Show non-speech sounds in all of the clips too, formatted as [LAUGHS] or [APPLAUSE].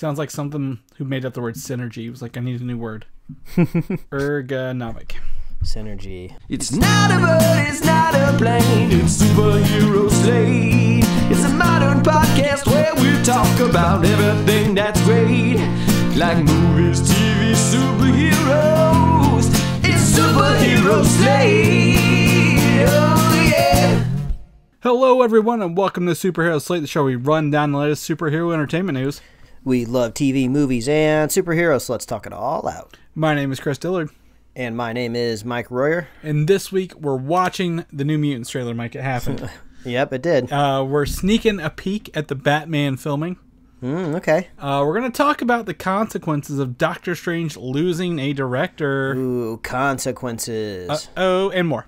Sounds like something who made up the word synergy. It was like, I need a new word. [LAUGHS] Ergonomic. Synergy. It's not a bird, it's not a plane, it's superhero slate. It's a modern podcast where we talk about everything that's great, like movies, TV, superheroes. It's superhero slate. Oh yeah. Hello, everyone, and welcome to Superhero Slate, the show where we run down the latest superhero entertainment news. We love TV, movies, and superheroes, so let's talk it all out. My name is Chris Dillard, And my name is Mike Royer. and this week we're watching the New Mutants trailer, Mike. It happened. [LAUGHS] Yep, it did. uh, we're sneaking a peek at the Batman filming. Mm, okay. Uh, we're going to talk about the consequences of Doctor Strange losing a director. Ooh, consequences. Oh, and more.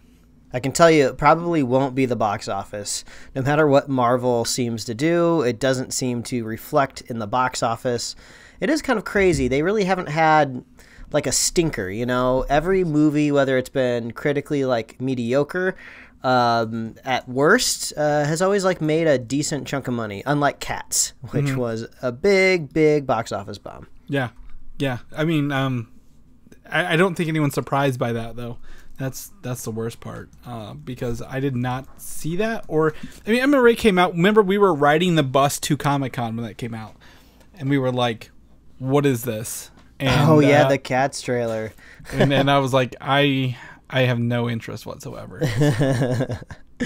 I can tell you, it probably won't be the box office. No matter what Marvel seems to do, it doesn't seem to reflect in the box office. It is kind of crazy. They really haven't had like a stinker, you know? Every movie, whether it's been critically like mediocre, um, at worst, uh, has always like made a decent chunk of money. Unlike Cats, which was a big, big box office bomb. Yeah, yeah. I mean, um, I, I don't think anyone's surprised by that though. That's that's the worst part uh, because I did not see that. Or I mean, Emma Ray came out. Remember, we were riding the bus to Comic Con when that came out, and we were like, "What is this?" And, oh yeah, uh, the Cats trailer. and, and I was like, I I have no interest whatsoever. [LAUGHS]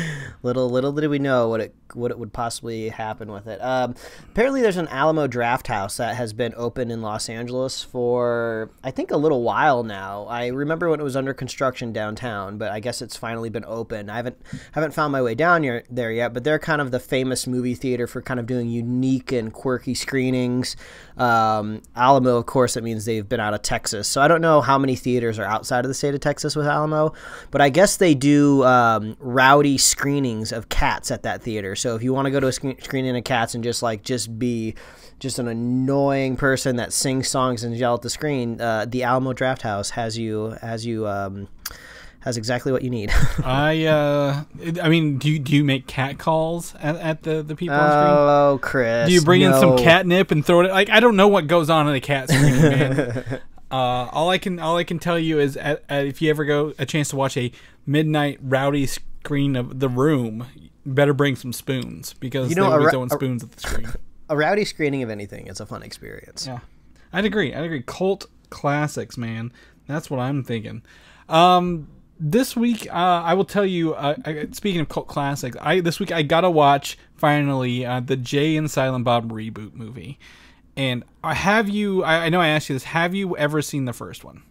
[LAUGHS] little little did we know what it what it would possibly happen with it. Um, apparently, there's an Alamo Drafthouse that has been open in Los Angeles for I think a little while now. I remember when it was under construction downtown, but I guess it's finally been open. I haven't haven't found my way down here, there yet, but they're kind of the famous movie theater for kind of doing unique and quirky screenings. Um, Alamo, of course, that means they've been out of Texas, so I don't know how many theaters are outside of the state of Texas with Alamo, but I guess they do um, rowdy screenings of cats at that theater. So if you want to go to a sc- screening of cats and just like just be just an annoying person that sings songs and yell at the screen, uh, the Alamo Drafthouse has you has you um, has exactly what you need. [LAUGHS] I uh, I mean, do you, do you make cat calls at, at the the people on screen? oh, Chris, Do you bring in some catnip and throw it? Like I don't know what goes on in a cat screen, man. uh, all I can all I can tell you is at, at, if you ever go a chance to watch a midnight rowdy screen of The Room, better bring some spoons because You know, they will a be ra- throwing spoons at the screen. [LAUGHS] A rowdy screening of anything, it's a fun experience. Yeah, I'd agree. I'd agree. Cult classics, man. That's what I'm thinking. Um, this week, uh, I will tell you. Uh, I, speaking of cult classics, I this week I gotta watch finally uh, the Jay and Silent Bob reboot movie. And have you? I, I know I asked you this. Have you ever seen the first one?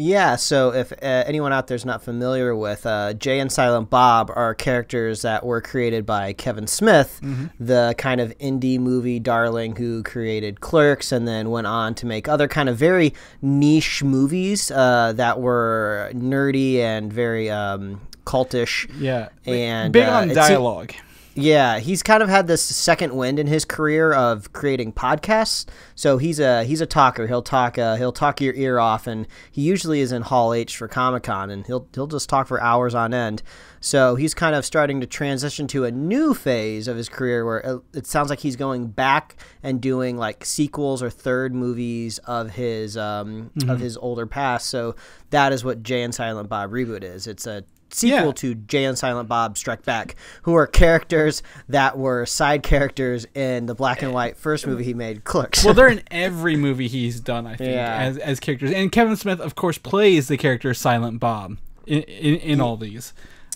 Yeah, so if uh, anyone out there's not familiar with uh, Jay and Silent Bob are characters that were created by Kevin Smith, the kind of indie movie darling who created Clerks and then went on to make other kind of very niche movies uh, that were nerdy and very um, cultish. Yeah, And, big uh, on dialogue. Yeah, he's kind of had this second wind in his career of creating podcasts. So he's a he's a talker. He'll talk uh, he'll talk your ear off, and he usually is in Hall H for Comic Con, and he'll he'll just talk for hours on end. So he's kind of starting to transition to a new phase of his career where it, it sounds like he's going back and doing like sequels or third movies of his um, of his older past. So that is what Jay and Silent Bob reboot is. It's a sequel Yeah. to Jay and Silent Bob Strike Back, who are characters that were side characters in the black and white first movie he made, Clerks. well, they're in [LAUGHS] every movie he's done, I think, Yeah. as, as characters. And Kevin Smith, of course, plays the character Silent Bob in, in, in all these.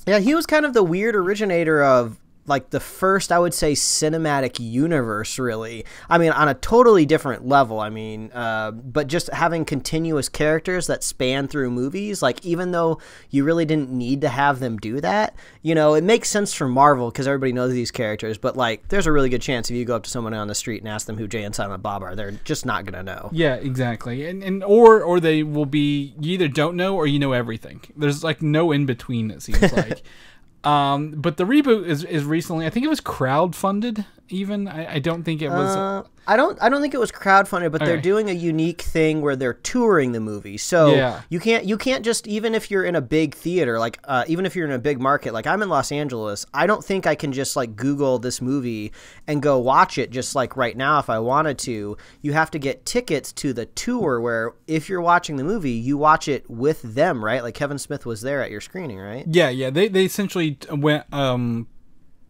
yeah, he was kind of the weird originator of like the first, I would say, cinematic universe. Really, I mean, on a totally different level. I mean, uh, but just having continuous characters that span through movies, like even though you really didn't need to have them do that, you know, it makes sense for Marvel because everybody knows these characters. But like, there's a really good chance if you go up to someone on the street and ask them who Jay and Silent Bob are, they're just not gonna know. Yeah, exactly. And and or or they will be you either don't know or you know everything. There's like no in between it seems [LAUGHS] like. Um but the reboot is is recently I think it was crowdfunded Even I, I don't think it was. Uh, I don't. I don't think it was crowdfunded, but they're doing a unique thing where they're touring the movie. So Yeah. you can't. You can't just even if you're in a big theater, like uh, even if you're in a big market, like I'm in Los Angeles. I don't think I can just like Google this movie and go watch it just like right now if I wanted to. You have to get tickets to the tour where if you're watching the movie, you watch it with them, right? Like Kevin Smith was there at your screening, right? Yeah, yeah. They they essentially went. Um,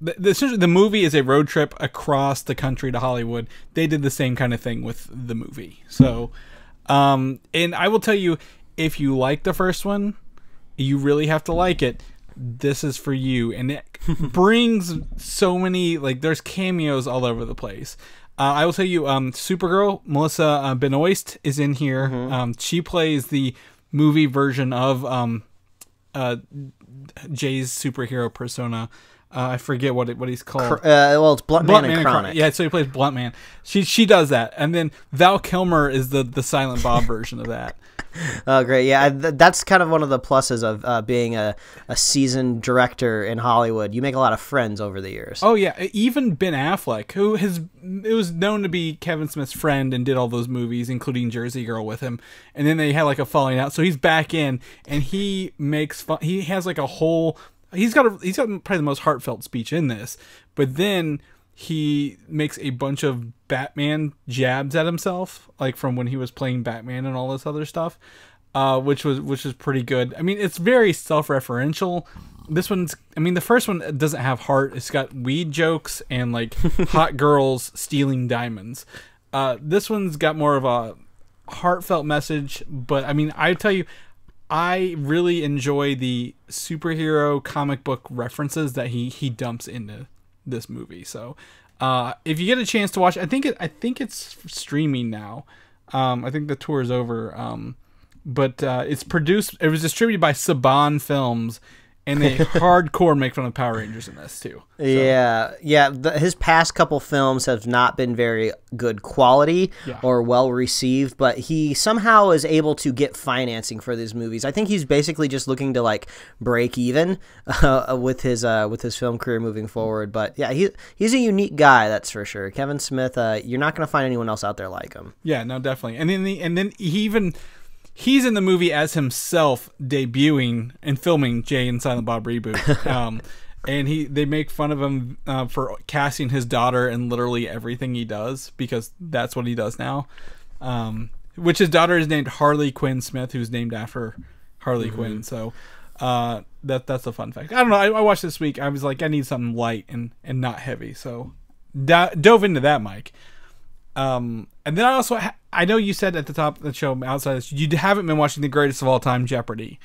the, the, the movie is a road trip across the country to Hollywood. They did the same kind of thing with the movie. So, um, and I will tell you, if you like the first one, you really have to like it. This is for you, and it [LAUGHS] brings so many like there's cameos all over the place. Uh, I will tell you, um, Supergirl Melissa uh, Benoist is in here. Um, she plays the movie version of um, uh, Jay's superhero persona. Uh, I forget what it, what he's called. Uh, well, it's Blunt, Blunt Man and and Chron- Chronic. Yeah, so he plays Blunt Man. She she does that, and then Val Kilmer is the the Silent Bob [LAUGHS] version of that. Oh, great! Yeah, th- that's kind of one of the pluses of uh, being a, a seasoned director in Hollywood. You make a lot of friends over the years. Oh yeah, even Ben Affleck, who has it was known to be Kevin Smith's friend and did all those movies, including Jersey Girl, with him, and then they had like a falling out. So he's back in, and he makes fun. He has like a whole. He's got a. He's got probably the most heartfelt speech in this, but then he makes a bunch of Batman jabs at himself, like from when he was playing Batman and all this other stuff, uh, which was which is pretty good. I mean, it's very self-referential. This one's, I mean, the first one doesn't have heart. It's got weed jokes and like [LAUGHS] hot girls stealing diamonds. Uh, this one's got more of a heartfelt message, but I mean, I tell you, I really enjoy the superhero comic book references that he he dumps into this movie. So, uh, if you get a chance to watch, I think it I think it's streaming now. Um, I think the tour is over. Um, but uh, it's produced. It was distributed by Saban Films, and they [LAUGHS] hardcore make fun of Power Rangers in this too. Yeah, yeah. The, his past couple films have not been very good quality Yeah. or well received, but he somehow is able to get financing for these movies. I think he's basically just looking to like break even [LAUGHS] uh, with his uh, with his film career moving forward. But yeah, he he's a unique guy, that's for sure. Kevin Smith, uh, you're not going to find anyone else out there like him. Yeah, no, definitely. And then the, and then he even he's in the movie as himself debuting and filming Jay and Silent Bob reboot. [LAUGHS] um, and he they make fun of him uh, for casting his daughter in literally everything he does because that's what he does now. Um, which his daughter is named Harley Quinn Smith, who's named after Harley Quinn. So uh, that that's a fun fact. I don't know. I, I watched this week. I was like, I need something light and and not heavy. So do- dove into that, Mike. Um, and then I also ha- I know you said at the top of the show outside this you haven't been watching the greatest of all time Jeopardy.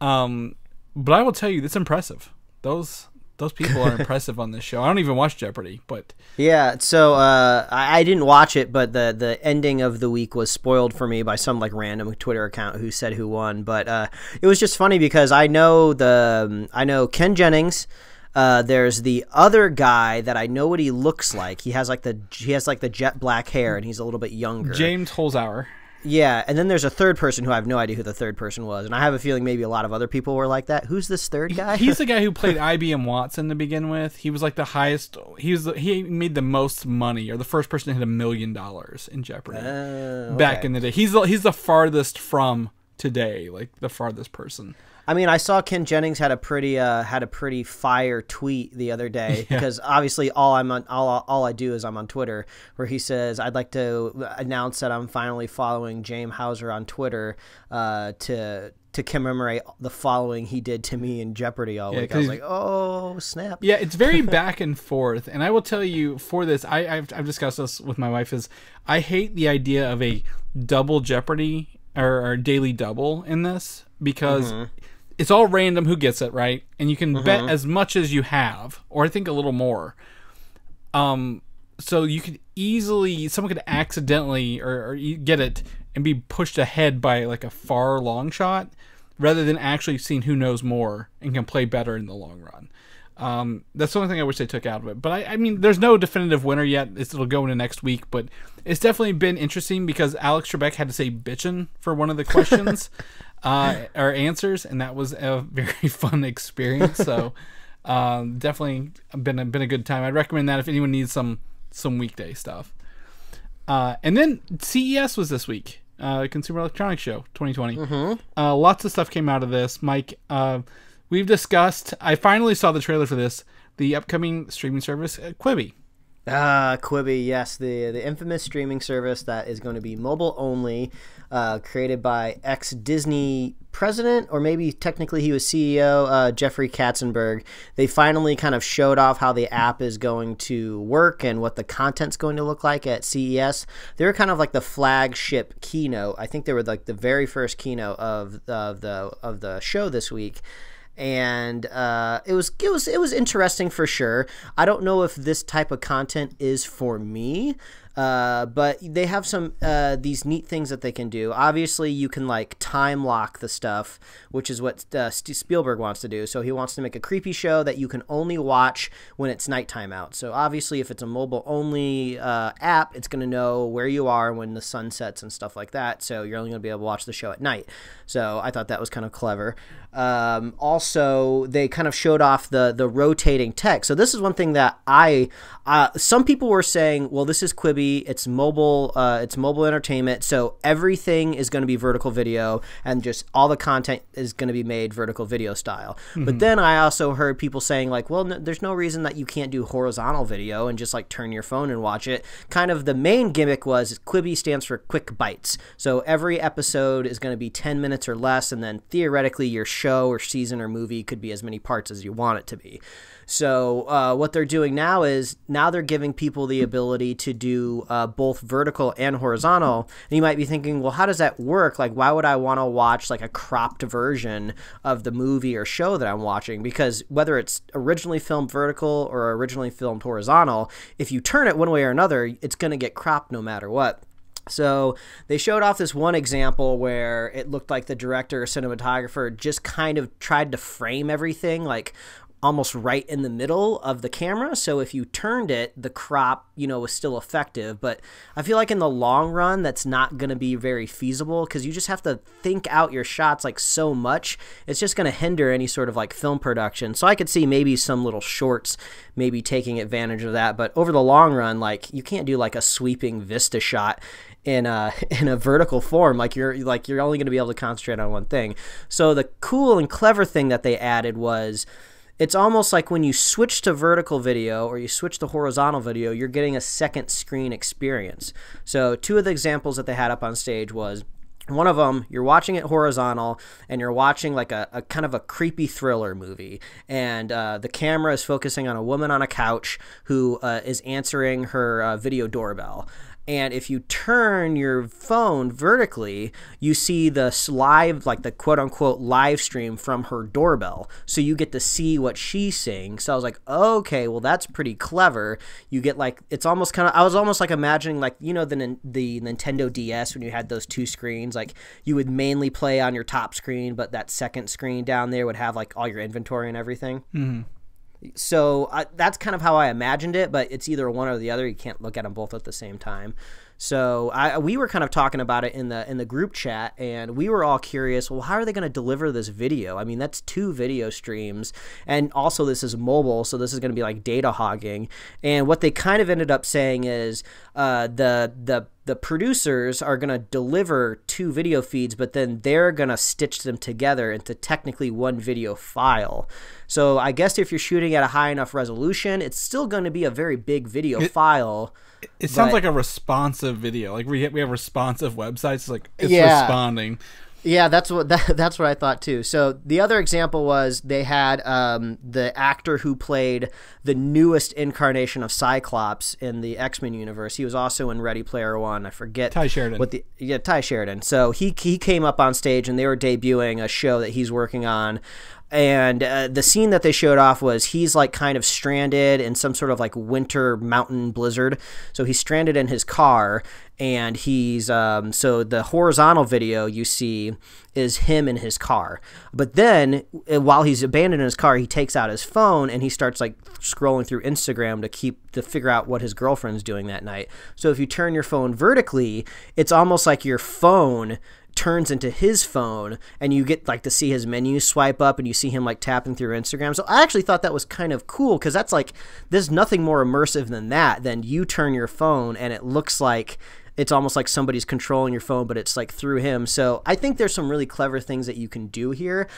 Um, but I will tell you it's impressive. Those those people are [LAUGHS] impressive on this show. I don't even watch Jeopardy, but Yeah, so uh, I, I didn't watch it, but the the ending of the week was spoiled for me by some like random Twitter account who said who won. But uh, it was just funny because I know the um, I know Ken Jennings. Uh, there's the other guy that I know what he looks like. He has like the he has like the jet black hair, and he's a little bit younger. James Holzhauer. Yeah, and then there's a third person who I have no idea who the third person was, and I have a feeling maybe a lot of other people were like that. Who's this third guy? He's the guy who [LAUGHS] played IBM Watson to begin with. He was like the highest. He was the, he made the most money, or the first person to hit a million dollars in Jeopardy back okay. in the day. He's the, he's the farthest from today, like the farthest person. I mean, I saw Ken Jennings had a pretty uh, had a pretty fire tweet the other day [LAUGHS] because obviously all I'm on all, all I do is I'm on Twitter where he says I'd like to announce that I'm finally following James Hauser on Twitter uh, to to commemorate the following he did to me in Jeopardy all Yeah, week. I was like, oh snap! Yeah, it's very [LAUGHS] back and forth, and I will tell you for this, I, I've, I've discussed this with my wife. Is I hate the idea of a double Jeopardy or, or daily double in this because it's all random who gets it right, and you can bet as much as you have, or I think a little more. Um, so you could easily someone could accidentally or, or you get it and be pushed ahead by like a far long shot rather than actually seeing who knows more and can play better in the long run. Um, that's the only thing I wish they took out of it. But I, I mean, there's no definitive winner yet. It's, it'll go into next week, but it's definitely been interesting because Alex Trebek had to say bitchin' for one of the [LAUGHS] questions uh, or answers, and that was a very [LAUGHS] fun experience. So Um, [LAUGHS] definitely been a, been a good time. I'd recommend that if anyone needs some some weekday stuff. Uh, and then CES was this week, uh, Consumer Electronics Show 2020. Uh, lots of stuff came out of this. Mike, uh, we've discussed. I finally saw the trailer for this. The upcoming streaming service, uh, Quibi. Ah, Quibi, yes, the the infamous streaming service that is going to be mobile only, uh, created by ex Disney president, or maybe technically he was CEO, uh, Jeffrey Katzenberg. They finally kind of showed off how the app is going to work and what the content's going to look like at CES. They were kind of like the flagship keynote. I think they were like the very first keynote of of the of the show this week and uh, it was it was it was interesting for sure. I don't know if this type of content is for me, uh, but they have some uh, these neat things that they can do. Obviously, you can like time lock the stuff, which is what uh, Spielberg wants to do. So he wants to make a creepy show that you can only watch when it's nighttime out. So obviously, if it's a mobile only uh, app, it's going to know where you are when the sun sets and stuff like that. So you're only going to be able to watch the show at night. So I thought that was kind of clever. Um, also, they kind of showed off the the rotating text. So this is one thing that I uh, some people were saying, well, this is Quibi. It's mobile. Uh, it's mobile entertainment. So everything is going to be vertical video, and just all the content is going to be made vertical video style. But then I also heard people saying like, well, no, there's no reason that you can't do horizontal video and just like turn your phone and watch it. Kind of the main gimmick was Quibi stands for quick bites. So every episode is going to be 10 minutes or less, and then theoretically your show or season or movie could be as many parts as you want it to be. So uh, what they're doing now is now they're giving people the ability to do uh, both vertical and horizontal. And you might be thinking, well, how does that work? Like, why would I want to watch like a cropped version of the movie or show that I'm watching? Because whether it's originally filmed vertical or originally filmed horizontal, if you turn it one way or another, it's going to get cropped no matter what. So they showed off this one example where it looked like the director or cinematographer just kind of tried to frame everything like almost right in the middle of the camera. So if you turned it, the crop, you know, was still effective. But I feel like in the long run, that's not going to be very feasible because you just have to think out your shots like so much. It's just going to hinder any sort of like film production. So I could see maybe some little shorts maybe taking advantage of that. But over the long run, like you can't do like a sweeping vista shot in a [LAUGHS] in a vertical form like you're like you're only going to be able to concentrate on one thing so the cool and clever thing that they added was it's almost like when you switch to vertical video or you switch to horizontal video you're getting a second screen experience. So two of the examples that they had up on stage was one of them you're watching it horizontal and you're watching like a, a kind of a creepy thriller movie. And uh, the camera is focusing on a woman on a couch who uh, is answering her uh, video doorbell and if you turn your phone vertically, you see the live, like the quote unquote live stream from her doorbell. So you get to see what she's seeing. So I was like, okay, well, that's pretty clever. You get like, it's almost kind of, I was almost like imagining, like, you know, the, the Nintendo DS when you had those two screens, like you would mainly play on your top screen, but that second screen down there would have like all your inventory and everything. Mm-hmm. So that's kind of how I imagined it, but it's either one or the other. You can't look at them both at the same time. So I, we were kind of talking about it in the in the group chat, and we were all curious. Well, how are they going to deliver this video? I mean, that's two video streams, and also this is mobile, so this is going to be like data hogging. And what they kind of ended up saying is uh, the the the producers are going to deliver two video feeds, but then they're going to stitch them together into technically one video file. So I guess if you're shooting at a high enough resolution, it's still going to be a very big video It- file. It sounds But- like a responsive video. Like we we have responsive websites. It's like it's Yeah. responding. Yeah, that's what [LAUGHS] that, that's what I thought too. So the other example was they had um, the actor who played the newest incarnation of Cyclops in the X Men universe. He was also in Ready Player One. I forget Tye Sheridan. What the yeah Tye Sheridan. So he he came up on stage and they were debuting a show that he's working on. And uh, the scene that they showed off was he's like kind of stranded in some sort of like winter mountain blizzard. So he's stranded in his car, and he's um, so the horizontal video you see is him in his car. But then uh, while he's abandoned in his car, he takes out his phone and he starts like scrolling through Instagram to keep to figure out what his girlfriend's doing that night. So if you turn your phone vertically, it's almost like your phone turns into his phone and you get like to see his menu swipe up and you see him like tapping through Instagram. So I actually thought that was kind of cool because that's like there's nothing more immersive than that. Than you turn your phone and it looks like it's almost like somebody's controlling your phone, but it's like through him. So I think there's some really clever things that you can do here.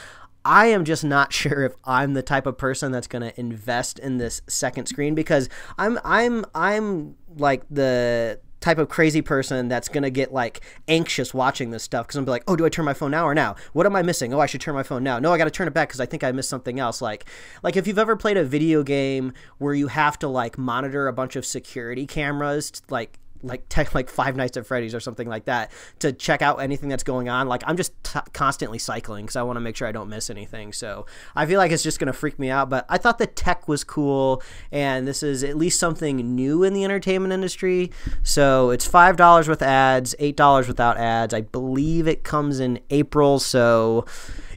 I am just not [LAUGHS] sure if I'm the type of person that's going to invest in this second screen because I'm I'm I'm like the type of crazy person that's gonna get like anxious watching this stuff because I'm be like, oh, do I turn my phone now or now? What am I missing? Oh, I should turn my phone now. No, I got to turn it back because I think I missed something else. Like, like if you've ever played a video game where you have to like monitor a bunch of security cameras, like like tech [LAUGHS] like Five Nights at Freddy's or something like that to check out anything that's going on. Like I'm just t- constantly cycling because I want to make sure I don't miss anything. So I feel like it's just gonna freak me out. But I thought the tech was cool, and this is at least something new in the entertainment industry. So it's five dollars with ads, eight dollars without ads. I believe it comes in April. So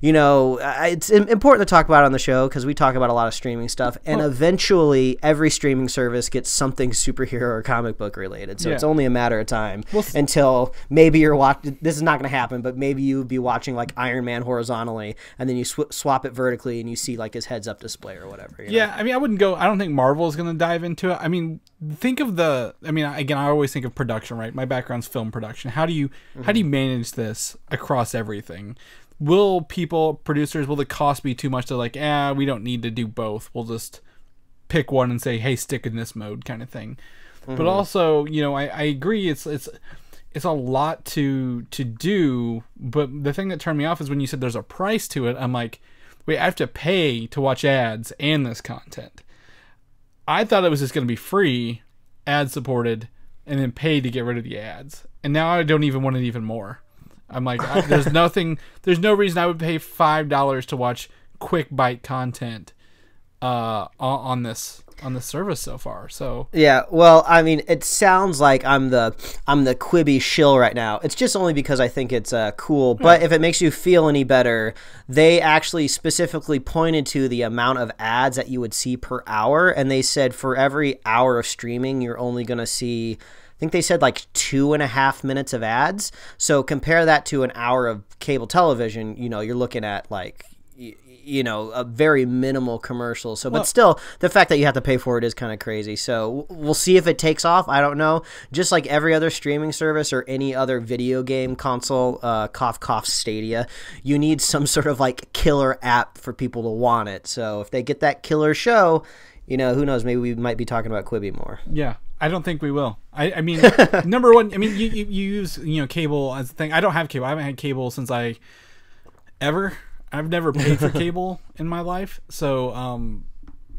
you know, it's important to talk about on the show because we talk about a lot of streaming stuff, and well, eventually every streaming service gets something superhero or comic book related. So yeah. it's only a matter of time well, until maybe you're watching. This is not going to happen, but maybe you would be watching like Iron Man horizontally, and then you sw- swap it vertically, and you see like his heads up display or whatever. yeah, know? I mean, I wouldn't go. I don't think Marvel is going to dive into it. I mean, think of the. I mean, again, I always think of production, right? My background's film production. How do you mm-hmm. how do you manage this across everything? will people producers will the cost be too much to like ah we don't need to do both we'll just pick one and say hey stick in this mode kind of thing mm-hmm. but also you know I, I agree it's it's it's a lot to to do but the thing that turned me off is when you said there's a price to it i'm like wait i have to pay to watch ads and this content. I thought it was just going to be free ad supported and then pay to get rid of the ads. And now i don't even want it even more. I'm like, I, there's [LAUGHS] nothing, there's no reason I would pay five dollars to watch quick bite content uh, on this on the service so far. So yeah, well, I mean, it sounds like I'm the I'm the Quibi shill right now. It's just only because I think it's uh, cool. But yeah. if it makes you feel any better, they actually specifically pointed to the amount of ads that you would see per hour, and they said for every hour of streaming, you're only going to see I think they said like two and a half minutes of ads. So compare that to an hour of cable television. You know, you're looking at like you know a very minimal commercial so but well, still the fact that you have to pay for it is kind of crazy so we'll see if it takes off i don't know just like every other streaming service or any other video game console uh, cough cough stadia you need some [LAUGHS] sort of like killer app for people to want it so if they get that killer show you know who knows maybe we might be talking about quibi more yeah I don't think we will. I, I mean, [LAUGHS] number one, I mean, you, you, you use you know cable as a thing. I don't have cable. I haven't had cable since I ever. I've never paid for [LAUGHS] cable in my life, so um,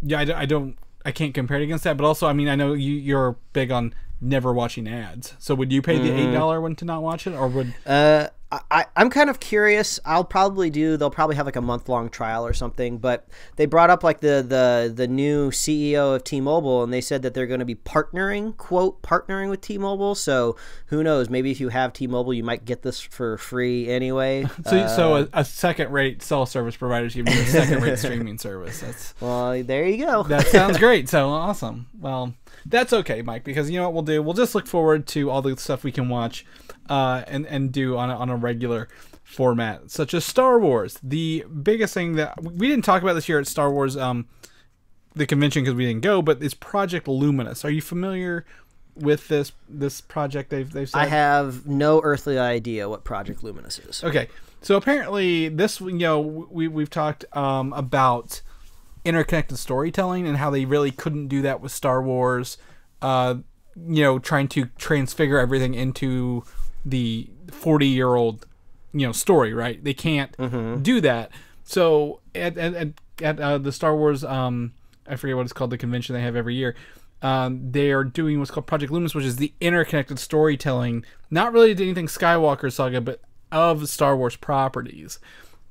yeah, I, I don't. I can't compare it against that. But also, I mean, I know you you're big on never watching ads. So would you pay the eight mm-hmm. one to not watch it, or would? Uh, I, I'm kind of curious. I'll probably do. They'll probably have like a month long trial or something. But they brought up like the the the new CEO of T-Mobile, and they said that they're going to be partnering, quote, partnering with T-Mobile. So who knows? Maybe if you have T-Mobile, you might get this for free anyway. [LAUGHS] so uh, so a, a second rate cell service providers give you a second rate [LAUGHS] streaming service. That's well, there you go. that sounds great. [LAUGHS] So awesome. Well, that's okay, Mike, because you know what we'll do. We'll just look forward to all the stuff we can watch uh, and and do on a, on a regular format, such as Star Wars. The biggest thing that we didn't talk about this year at Star Wars, um, the convention because we didn't go, but is Project Luminous. Are you familiar with this this project they've they've said? I have no earthly idea what Project Luminous is. Okay, so apparently this you know we we've talked um, about interconnected storytelling and how they really couldn't do that with Star Wars. Uh, you know, trying to transfigure everything into the 40 year old you know story right they can't mm-hmm. do that so at at, at uh, the star wars um i forget what it's called the convention they have every year um, they are doing what's called project luminous which is the interconnected storytelling not really to anything skywalker saga but of star wars properties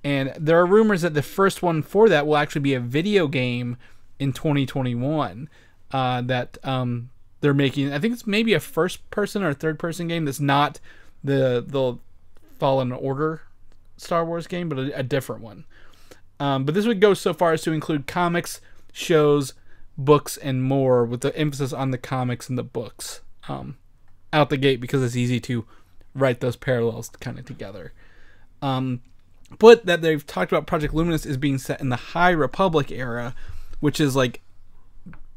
and there are rumors that the first one for that will actually be a video game in 2021 uh, that um, they're making i think it's maybe a first person or third person game that's not the the Fallen Order Star Wars game, but a, a different one. Um, but this would go so far as to include comics, shows, books, and more, with the emphasis on the comics and the books um, out the gate because it's easy to write those parallels kind of together. Um, but that they've talked about Project Luminous is being set in the High Republic era, which is like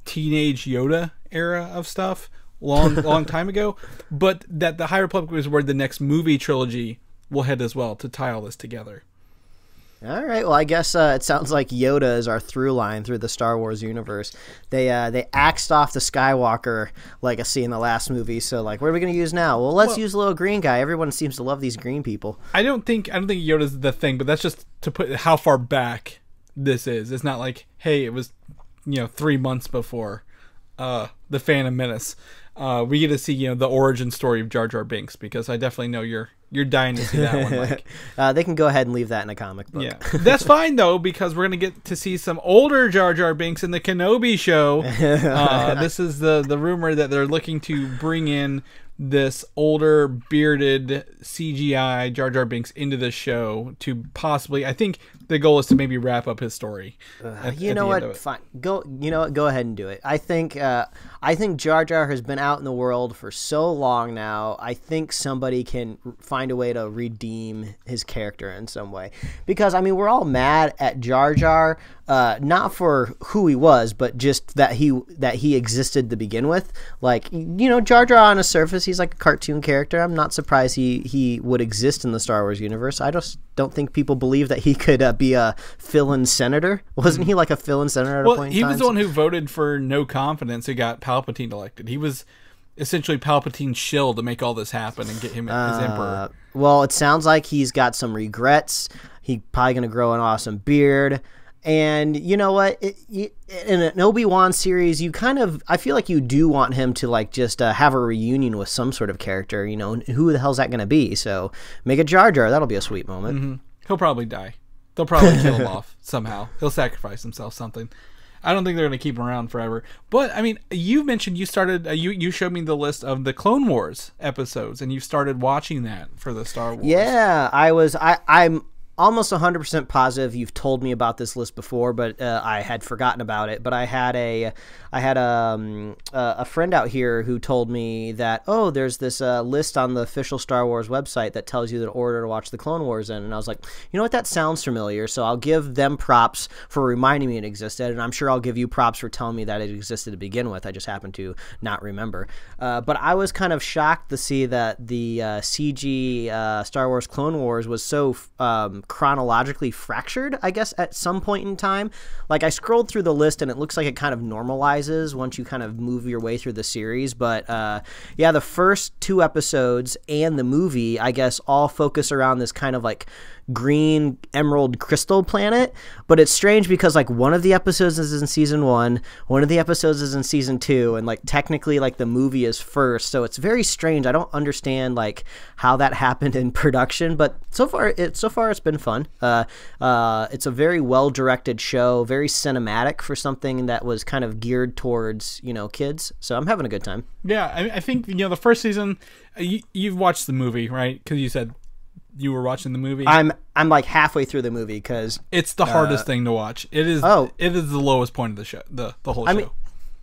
teenage Yoda era of stuff, long [LAUGHS] long time ago. But that the High Republic is where the next movie trilogy will head as well to tie all this together. All right. Well, I guess uh, it sounds like Yoda is our through line through the Star Wars universe. They uh, they axed off the Skywalker legacy in the last movie. So like, what are we going to use now? Well, let's Well- use a little green guy. Everyone seems to love these green people. I don't think I don't think Yoda's the thing, but that's just to put how far back this is. It's not like hey, it was you know three months before uh, the Phantom Menace. Uh, we get to see you know the origin story of Jar Jar Binks because I definitely know you're you're dying to see that one. [LAUGHS] Uh, they can go ahead and leave that in a comic book. Yeah, that's [LAUGHS] fine though because we're gonna get to see some older Jar Jar Binks in the Kenobi show. [LAUGHS] Uh, this is the the rumor that they're looking to bring in this older bearded CGI Jar Jar Binks into the show to possibly. I think the goal is to maybe wrap up his story. at- you at know what? Fine. Go. You know what? Go ahead and do it. I think. Uh, I think Jar Jar has been out in the world for so long now. I think somebody can find a way to redeem his character in some way. Because I mean, we're all mad at Jar Jar, uh, not for who he was, but just that he that he existed to begin with. Like you know, Jar Jar on a surface, he's like a cartoon character. I'm not surprised he he would exist in the Star Wars universe. I just don't think people believe that he could uh, be a fill-in senator. [LAUGHS] Wasn't he like a fill-in senator at a point he was the one who voted for no confidence who got Palpatine elected. He was essentially Palpatine's shill to make all this happen and get him as Uh, emperor. well, it sounds like he's got some regrets. He's probably going to grow an awesome beard. And you know what? It, you, in an Obi Wan series, you kind of I feel like you do want him to like just uh, have a reunion with some sort of character. You know, who the hell's that going to be? So make a Jar Jar. That'll be a sweet moment. He'll probably die. They'll probably [LAUGHS] kill him off somehow. He'll sacrifice himself something. I don't think they're going to keep him around forever. But I mean, you mentioned you started. Uh, you you showed me the list of the Clone Wars episodes, and you started watching that for the Star Wars. Yeah, I was. I I'm almost 100% positive you've told me about this list before, but uh, I had forgotten about it. But I had a I had um, a a friend out here who told me that oh, there's this uh, list on the official Star Wars website that tells you the order to watch the Clone Wars in, and I was like, you know what, that sounds familiar. So I'll give them props for reminding me it existed, and I'm sure I'll give you props for telling me that it existed to begin with. I just happen to not remember. Uh, but I was kind of shocked to see that the uh, CG uh, Star Wars Clone Wars was so um, chronologically fractured, I guess, at some point in time. Like I scrolled through the list and it looks like it kind of normalizes once you kind of move your way through the series. But uh, yeah, the first two episodes and the movie, I guess, all focus around this kind of like green emerald crystal planet but it's strange because like one of the episodes is in season one one of the episodes is in season two and like technically like the movie is first so it's very strange i don't understand like how that [LAUGHS] happened in production but so far it so far it's been fun uh uh it's a very well directed show very cinematic for something that was kind of geared towards you know kids so i'm having a good time Yeah, I, I think you know the first season. You, you've watched the movie, right? Because you said you were watching the movie. i'm i'm like halfway through the movie because it's the hardest thing to watch. It is. oh. it is the lowest point of the show. The the whole I show. mean,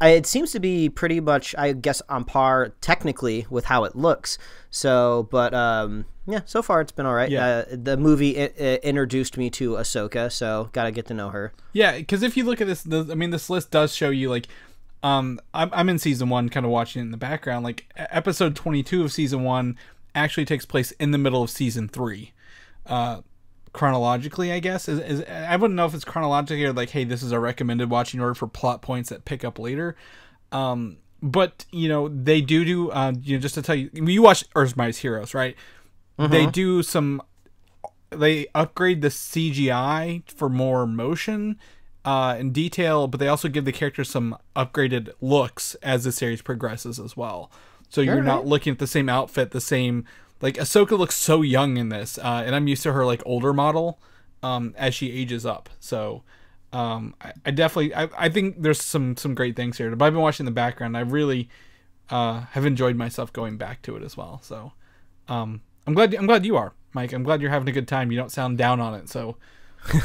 it seems to be pretty much, I guess, on par technically with how it looks. So, but um, yeah, so far it's been all right. Yeah. Uh, the movie i i introduced me to Ahsoka, so got to get to know her. Yeah, because if you look at this, the, I mean, this list does show you like, um, I'm, I'm in season one, kind of watching it in the background. Like episode 22 of season one actually takes place in the middle of season three, uh, chronologically, I guess. Is, is I wouldn't know if it's chronologically or like, hey, this is a recommended watching order for plot points that pick up later. Um, but you know they do do uh, you know just to tell you, you watch Earth's Mightiest Heroes, right? They do some they upgrade the CGI for more motion uh, and detail, but they also give the characters some upgraded looks as the series progresses as well. So you're not looking at the same outfit, the same like Ahsoka looks so young in this, uh, and I'm used to her like older model um, as she ages up. So um, I, I definitely I, I think there's some some great things here. But I've been watching the background. I really uh, have enjoyed myself going back to it as well. So um, I'm glad I'm glad you are, Mike. I'm glad you're having a good time. You don't sound down on it, so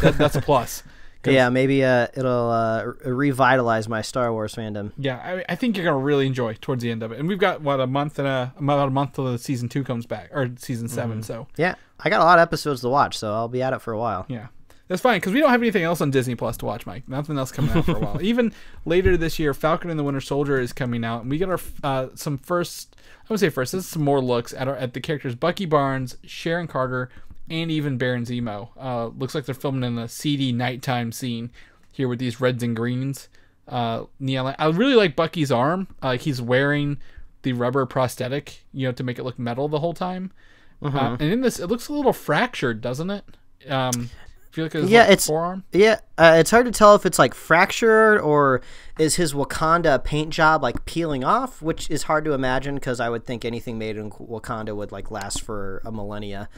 that, that's a plus. [LAUGHS] Yeah, maybe uh, it'll uh, revitalize my Star Wars fandom. Yeah, I, I think you're gonna really enjoy towards the end of it, and we've got what a month and a about a month till the season two comes back or season 7 So Yeah, I got a lot of episodes to watch, so I'll be at it for a while. yeah, that's fine because we don't have anything else on Disney Plus to watch, Mike. Nothing else coming out for a while. [LAUGHS] Even later this year, Falcon and the Winter Soldier is coming out, and we get our uh, some first. I would say first. This is some more looks at our, at the characters Bucky Barnes, Sharon Carter, and even Baron Zemo. Uh, looks like they're filming in a seedy nighttime scene here with these reds and greens. Uh, neon. I really like Bucky's arm. Uh, like he's wearing the rubber prosthetic, you know, to make it look metal the whole time. Uh, and in this, it looks a little fractured, doesn't it? Um, feel like his Yeah, like, it's- forearm. Yeah, uh, it's hard to tell if it's like fractured or is his Wakanda paint job like peeling off, which is hard to imagine because I would think anything made in Wakanda would like last for a millennia.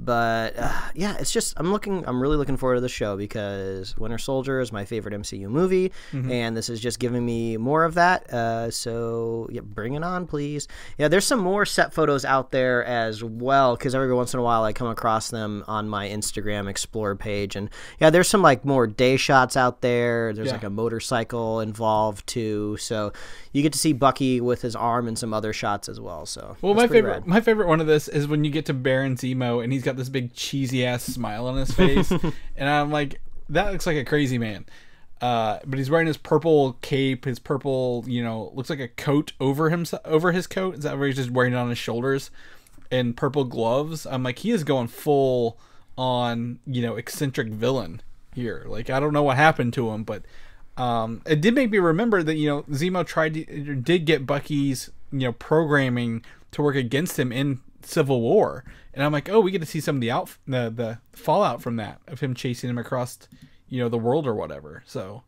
But uh, yeah, it's just I'm looking, I'm really looking forward to the show because Winter Soldier is my favorite MCU movie, and this is just giving me more of that. Uh, so yeah, bring it on, please. Yeah, there's some more set photos out there as well because every once in a while I come across them on my Instagram Explore page, and yeah, there's some like more day shots out there. There's Yeah. like a motorcycle involved too, so you get to see Bucky with his arm and some other shots as well. So Well, my favorite, rad. my favorite one of this is when you get to Baron Zemo and he's got this big cheesy ass smile on his face, [LAUGHS] and I'm like, that looks like a crazy man. Uh, but he's wearing his purple cape, his purple, you know, looks like a coat over him, over his coat. Is that where he's just wearing it on his shoulders, and purple gloves? I'm like, he is going full on, you know, eccentric villain here. Like, I don't know what happened to him, but um, it did make me remember that you know Zemo tried to did get Bucky's you know programming to work against him in Civil War, and I'm like, oh, we get to see some of the out the the fallout from that of him chasing him across you know the world or whatever. So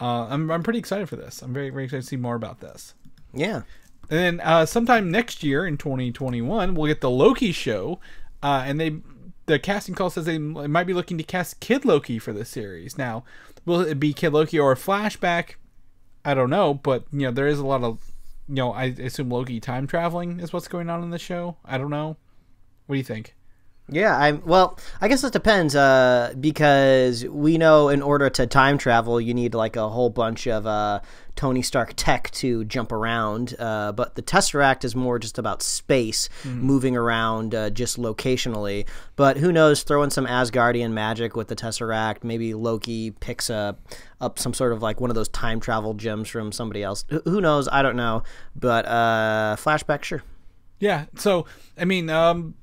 uh, I'm I'm pretty excited for this. I'm very very excited to see more about this. Yeah. And then uh, sometime next year in 2021, we'll get the Loki show, uh, and they the casting call says they might be looking to cast Kid Loki for this series. Now, will it be Kid Loki or a flashback? I don't know, but you know there is a lot of you know I assume Loki time traveling is what's going on in the show. I don't know. What do you think? Yeah, I'm well. I guess it depends, uh, because we know in order to time travel, you need like a whole bunch of uh, Tony Stark tech to jump around. Uh, but the Tesseract is more just about space, moving around uh, just locationally. But who knows? Throw in some Asgardian magic with the Tesseract. Maybe Loki picks up up some sort of like one of those time travel gems from somebody else. Who- Who knows? I don't know. But uh, flashback, sure. Yeah. So I mean, um,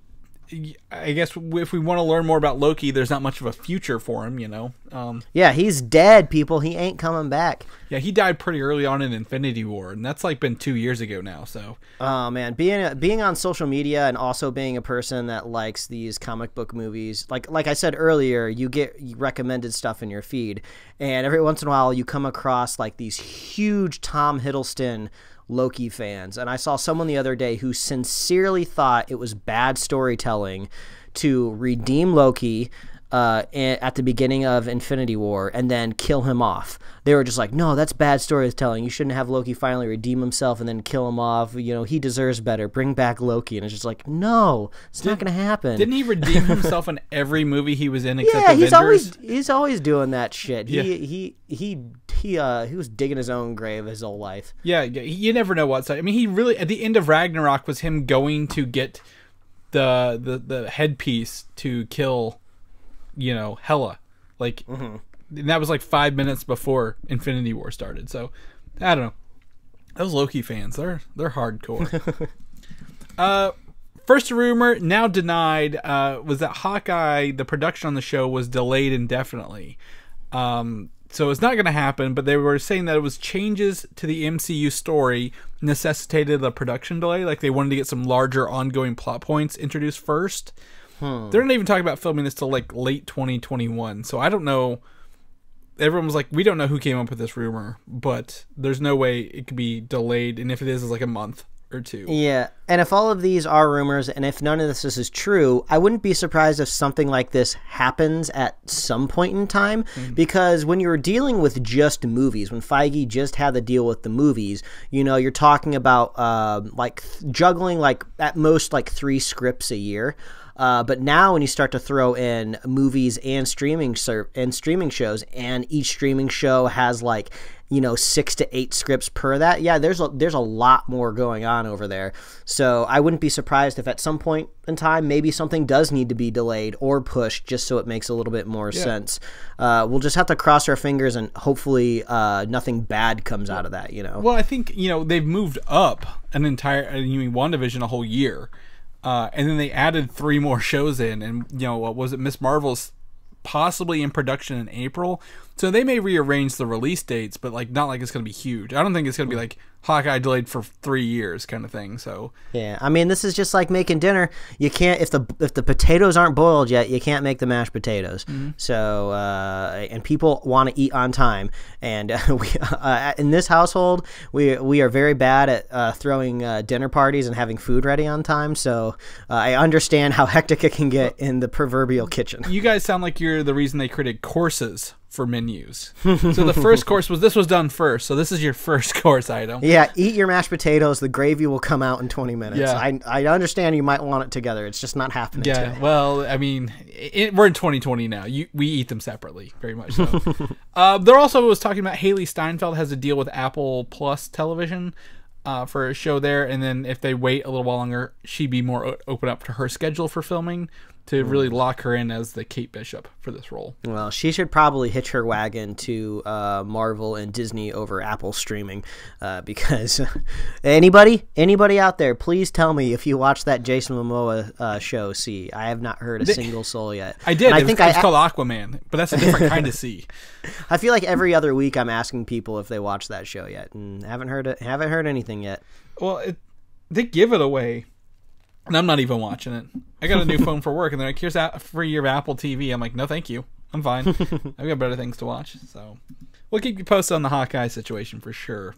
I guess if we want to learn more about Loki, there's not much of a future for him. You know. Um, Yeah, he's dead, people. He ain't coming back. Yeah, he died pretty early on in Infinity War, and that's like been two years ago now. So Oh man, being being on social media and also being a person that likes these comic book movies, like like I said earlier, you get recommended stuff in your feed, and every once in a while you come across like these huge Tom Hiddleston Loki fans, and I saw someone the other day who sincerely thought it was bad storytelling to redeem Loki uh, at the beginning of Infinity War and then kill him off. They were just like, no, that's bad storytelling. You shouldn't have Loki finally redeem himself and then kill him off. You know, he deserves better. Bring back Loki. And it's just like, no, it's not going to happen. didn't he redeem [LAUGHS] himself in every movie he was in except yeah, he's Avengers? always he's always doing that shit. He Yeah. he he he uh he was digging his own grave his whole life. Yeah, you never know what's. I mean, he really at the end of Ragnarok was him going to get the the the headpiece to kill, you know, Hela, like, and that was like five minutes before Infinity War started. So, I don't know. Those Loki fans, they're they're hardcore. [LAUGHS] uh, first rumor now denied uh, was that Hawkeye, the production on the show was delayed indefinitely. Um, so it's not going to happen, but they were saying that it was changes to the MCU story necessitated the production delay. Like they wanted to get some larger ongoing plot points introduced first. Hmm. They're not even talking about filming this till like late 2021. So I don't know. Everyone was like, we don't know who came up with this rumor, but there's no way it could be delayed. And if it is, it's like a month or two. Yeah, and if all of these are rumors, and if none of this is true, I wouldn't be surprised if something like this happens at some point in time. Because when you're dealing with just movies, when Feige just had to deal with the movies, you know, you're talking about uh, like th- juggling like at most like three scripts a year. Uh, but now when you start to throw in movies and streaming ser- and streaming shows, and each streaming show has like you know six to eight scripts per that, yeah, there's a, there's a lot more going on over there. So I wouldn't be surprised if at some point in time maybe something does need to be delayed or pushed just so it makes a little bit more sense. Uh, we'll just have to cross our fingers and hopefully uh, nothing bad comes out of that. You know. Well, I think you know they've moved up an entire. You mean one division a whole year, uh, and then they added three more [LAUGHS] shows in, and you know what was it? Miss Marvel's possibly in production in April, so they may rearrange the release dates, but like not like it's going to be huge. I don't think it's going to be like Hawkeye delayed for three years kind of thing. So Yeah, I mean, this is just like making dinner. You can't if the if the potatoes aren't boiled yet, you can't make the mashed potatoes. So, uh, and people want to eat on time, and [LAUGHS] uh, we uh, in this household, we we are very bad at uh, throwing uh, dinner parties and having food ready on time. So, uh, I understand how [LAUGHS] hectic it can get in the proverbial kitchen. you guys sound like you're the reason they created courses for menus. so the first [LAUGHS] course was this was done first, so this is your first [LAUGHS] course item. Yeah, eat your mashed potatoes. The gravy will come out in 20 minutes. Yeah. I, I understand you might want it together. It's just not happening Yeah, today. well, I mean, it, we're in 2020 now. You, we eat them separately, very much so. [LAUGHS] uh, there also was talking about Hailee Steinfeld has a deal with Apple Plus Television uh, for a show there, and then if they wait a little while longer, she'd be more o- open up to her schedule for filming to really lock her in as the Kate Bishop for this role. Well, she should probably hitch her wagon to uh, Marvel and Disney over Apple streaming, uh, [LAUGHS] because anybody, anybody out there, please tell me if you watched that Jason Momoa uh, show. See, I have not heard a single soul yet. I did. And it I was, think it was I, called Aquaman, but that's a different kind of sea. [LAUGHS] I feel like every other week I'm asking people if they watched that show yet, and haven't heard it. Haven't heard anything yet. Well, it, they give it away, and I'm not even watching it. I got a new [LAUGHS] phone for work, and they're like, "Here's a free year of Apple TV." I'm like, "No, thank you. I'm fine. [LAUGHS] I've got better things to watch." So, we'll keep you posted on the Hawkeye situation for sure.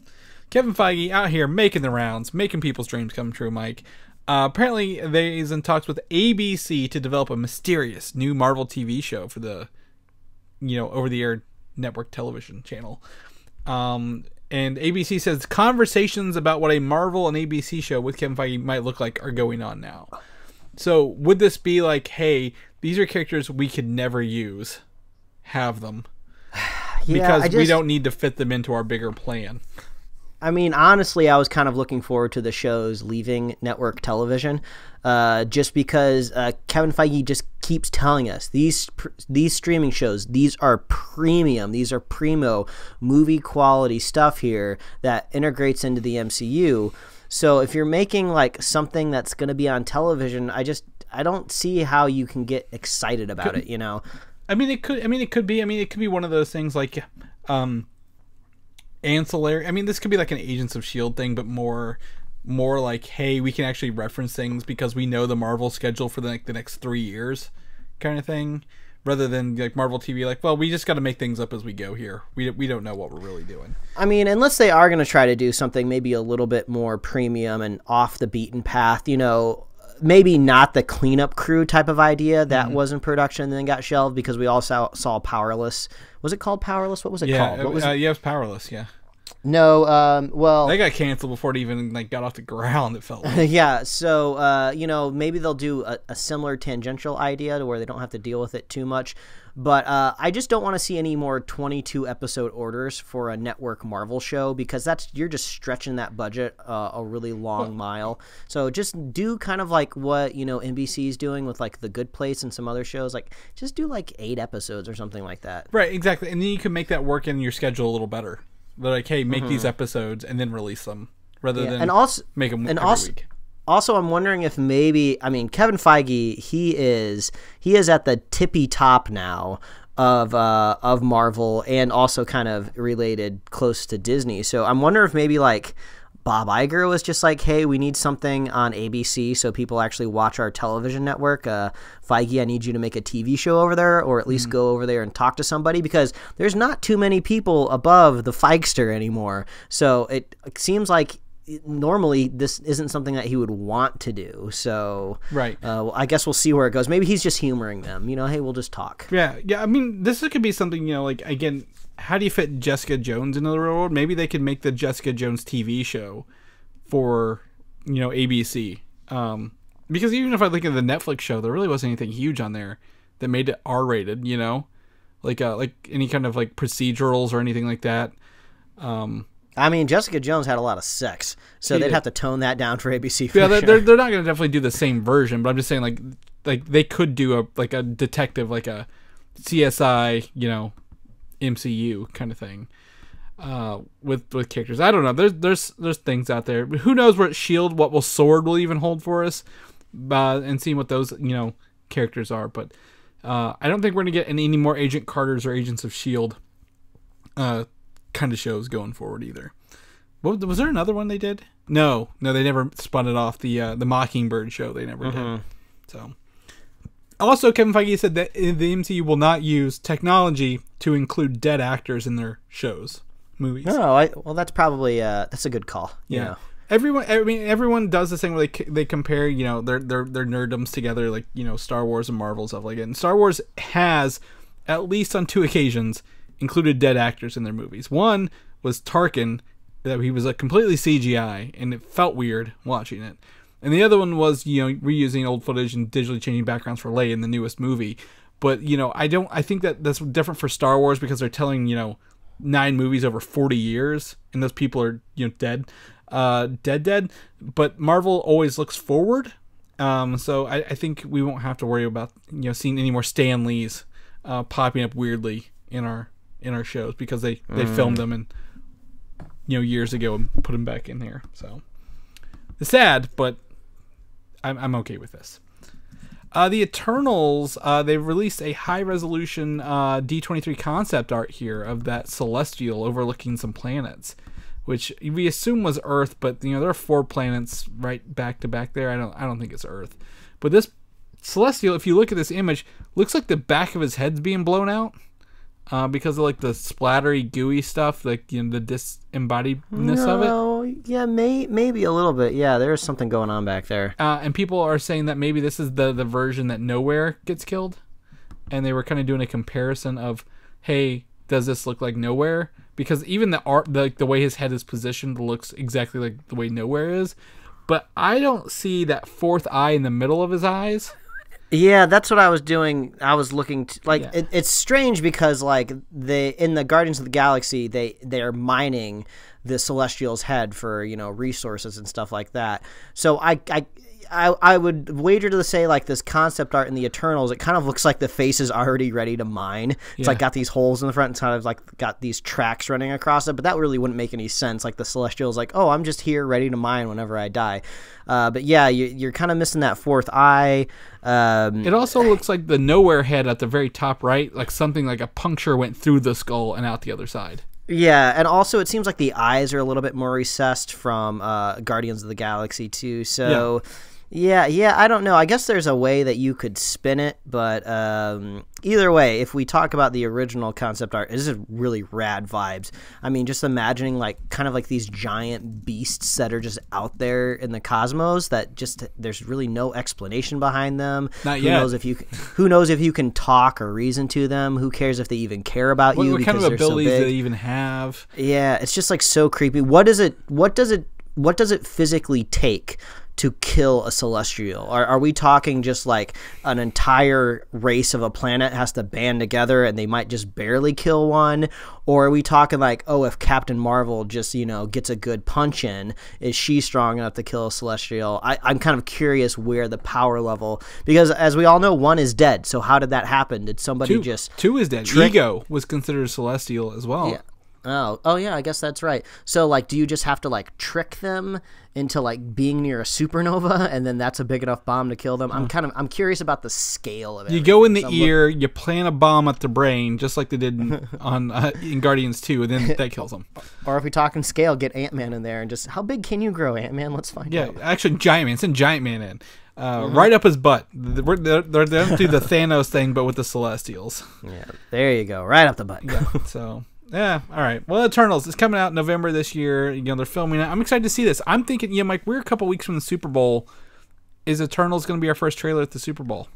Kevin Feige out here making the rounds, making people's dreams come true. Mike. Uh, apparently, he's in talks with ABC to develop a mysterious new Marvel TV show for the, you know, over-the-air network television channel. Um, and ABC says conversations about what a Marvel and ABC show with Kevin Feige might look like are going on now. So would this be like, hey, these are characters we could never use, have them [SIGHS] Yeah, because I we don't need to fit them into our bigger plan. I mean, honestly, I was kind of looking forward to the shows leaving network television, uh, just because uh, Kevin Feige just keeps telling us these these streaming shows, these are premium, these are primo movie quality stuff here that integrates into the MCU. So if you're making like something that's going to be on television, I just I don't see how you can get excited about it. You know, I mean, it could. I mean, it could be. I mean, it could be one of those things like, um, ancillary. I mean, this could be like an Agents of Shield thing, but more, more like, hey, we can actually reference things because we know the Marvel schedule for the like the next three years, kind of thing. Rather than like Marvel TV, like, well, we just got to make things up as we go here. We we don't know what we're really doing. I mean, unless they are going to try to do something maybe a little bit more premium and off the beaten path, you know, maybe not the cleanup crew type of idea that was in production and then got shelved because we all saw, saw Powerless. Was it called Powerless? What was it Yeah, called? What was uh, it? yeah, it's powerless. Yeah, No, um, well, they got canceled before it even like got off the ground. It felt [LAUGHS] like. yeah, so uh, you know maybe they'll do a, a similar tangential idea to where they don't have to deal with it too much. But uh, I just don't want to see any more 22 episode orders for a network Marvel show because that's you're just stretching that budget uh, a really long mile. So just do kind of like what you know NBC is doing with like The Good Place and some other shows. Like just do like eight episodes or something like that. Right, exactly. And then you can make that work in your schedule a little better. They're like, hey, make these episodes and then release them rather Mm-hmm. Yeah, than and also make them and every also- week. also i'm wondering if maybe i mean kevin feige he is he is at the tippy top now of uh of marvel and also kind of related close to disney so i'm wondering if maybe like bob Iger was just like hey we need something on abc so people actually watch our television network uh feige i need you to make a tv show over there or at least go over there and talk to somebody because there's not too many people above the feigster anymore so it, it seems like normally this isn't something that he would want to do. So Right. uh, well, I guess we'll see where it goes. Maybe he's just humoring them. You know, hey, we'll just talk. Yeah, yeah. I mean, this could be something you know, like again, how do you fit Jessica Jones into the real world? Maybe they could make the Jessica Jones TV show for you know ABC. Um, because even if I look at the Netflix show, there really wasn't anything huge on there that made it R rated. You know, like uh, like any kind of like procedurals or anything like that. Um, I mean, Jessica Jones had a lot of sex, so they'd did. have to tone that down for ABC. For yeah, they're, sure. they're they're not gonna definitely do the same version, but I'm just saying like like they could do a like a detective like a CSI, you know, MCU kind of thing. Uh, with with characters, I don't know. There's there's there's things out there. Who knows what Shield, what will Sword will even hold for us, uh, and seeing what those you know characters are. But uh, I don't think we're gonna get any, any more Agent Carters or Agents of Shield, uh, kind of shows going forward either. What, was there another one they did? No, no, they never spun it off the uh, the Mockingbird show. They never did. So, also, Kevin Feige said that the MCU will not use technology to include dead actors in their shows, movies. No, I, well, that's probably uh, that's a good call. you Yeah. know. Everyone, I mean, everyone does this thing where they they compare, you know, their their their nerddoms together, like you know, Star Wars and Marvel stuff like it. And Star Wars has, at least on two occasions, included dead actors in their movies. One was Tarkin, that he was a completely CGI, and it felt weird watching it. And the other one was, you know, reusing old footage and digitally changing backgrounds for Leia in the newest movie. But you know, I don't. I think that that's different for Star Wars because they're telling you know nine movies over 40 years and those people are you know dead uh dead dead. But marvel always looks forward. Um so i, I think we won't have to worry about you know seeing any more stan lees uh popping up weirdly in our in our shows because they they filmed them and you know years ago and put them back in here. So it's sad but i'm, I'm okay with this uh, the Eternals, uh, they've released a high resolution uh, D23 concept art here of that celestial overlooking some planets, which we assume was Earth, but you know there are four planets right back to back there. I don't I don't think it's Earth, but this celestial, if you look at this image, looks like the back of his head's being blown out. Uh, because of like the splattery, gooey stuff, like you know the disembodiedness of it. No, yeah, may, maybe a little bit. Yeah, there's something going on back there. uh, and people are saying that maybe this is the the version that Knowhere gets killed and they were kind of doing a comparison of hey does this look like Knowhere because even the art the, the way his head is positioned looks exactly like the way Knowhere is but i don't see that fourth eye in the middle of his eyes Yeah, that's what I was doing. I was looking to, like Yeah. it, it's strange because like they in the Guardians of the Galaxy they they're mining the Celestial's head for you know resources and stuff like that. So I I. I, I would wager to say like this concept art in the Eternals. It kind of looks like the face is already ready to mine. It's Yeah. like got these holes in the front and kind of like got these tracks running across it. But that really wouldn't make any sense. Like the Celestial's like, oh, I'm just here ready to mine whenever I die. Uh, but yeah, you, you're kind of missing that fourth eye. Um, it also looks like the Knowhere head at the very top right like something like a puncture went through the skull and out the other side Yeah, and also it seems like the eyes are a little bit more recessed from uh, Guardians of the Galaxy too. So, yeah. Yeah, yeah, I don't know. I guess there's a way that you could spin it, but um, either way, if we talk about the original concept art, this is really rad vibes. I mean, just imagining like kind of like these giant beasts that are just out there in the cosmos that just there's really no explanation behind them. Not who yet. knows if you who knows if you can talk or reason to them? Who cares if they even care about what, you what kind of because they're so abilities big? do they even have Yeah, it's just like so creepy. What does it? What does it? What does it physically take to kill a celestial? Are, are we talking just like an entire race of a planet has to band together and they might just barely kill one, or are we talking like, oh, if Captain Marvel just you know gets a good punch in, is she strong enough to kill a celestial? I, I'm kind of curious where the power level because as we all know, one is dead. So how did that happen? Did somebody two, just two is dead trick- ego was considered celestial as well Yeah. Oh, oh yeah, I guess that's right. So like do you just have to like trick them into like being near a supernova [LAUGHS] and then that's a big enough bomb to kill them? I'm kind of I'm curious about the scale of it. You go in the ear, you plant a bomb at the brain, just like they did in, [LAUGHS] on uh, in Guardians Two, and then [LAUGHS] that kills them. Or if we talk in scale, get Ant-Man in there and just how big can you grow Ant-Man? Let's find Yeah, out. Yeah, actually, Giant Man. Send Giant Man in, uh, right up his butt. They're, they're, they're do the Thanos thing, but with the Celestials. Yeah. There you go. Right up the butt. Yeah. so Yeah, all right. Well, Eternals is coming out in November this year. You know, they're filming it. I'm excited to see this. I'm thinking, yeah, Mike, we're a couple weeks from the Super Bowl. Is Eternals going to be our first trailer at the Super Bowl?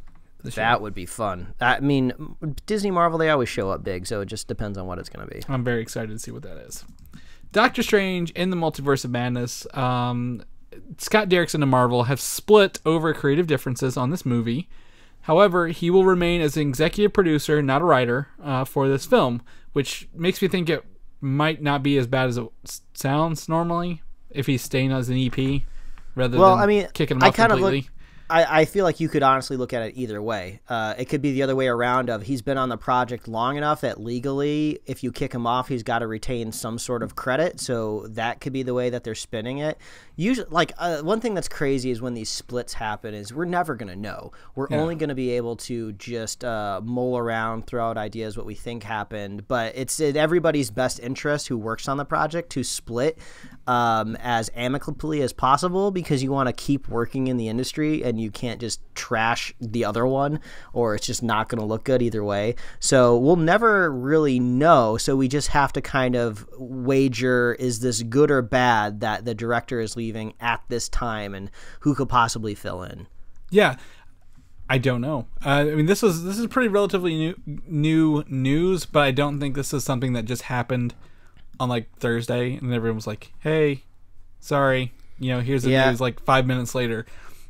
this year? That would be fun. I mean, Disney Marvel they always show up big, so it just depends on what it's going to be. I'm very excited to see what that is. Doctor Strange in the Multiverse of Madness. Um, Scott Derrickson and Marvel have split over creative differences on this movie. However, he will remain as an executive producer, not a writer, uh, for this film, which makes me think it might not be as bad as it sounds normally if he's staying as an EP rather Well, than I mean, kicking him I off completely. look. I, I feel like you could honestly look at it either way. Uh, it could be the other way around of he's been on the project long enough that legally, if you kick him off, he's got to retain some sort of credit. So that could be the way that they're spinning it. Usually, like uh, one thing that's crazy is when these splits happen is we're never gonna know. We're only gonna be able to just uh, mull around, throw out ideas what we think happened. But it's in everybody's best interest who works on the project to split um, as amicably as possible because you want to keep working in the industry and you can't just trash the other one or it's just not going to look good either way. So we'll never really know. So we just have to kind of wager is this good or bad that the director is leaving at this time and who could possibly fill in. Yeah, I don't know. Uh, I mean, this is this is pretty relatively new new news, but I don't think this is something that just happened on like Thursday, and everyone was like, "Hey, sorry, you know, here's the Yeah. news." Like five minutes later,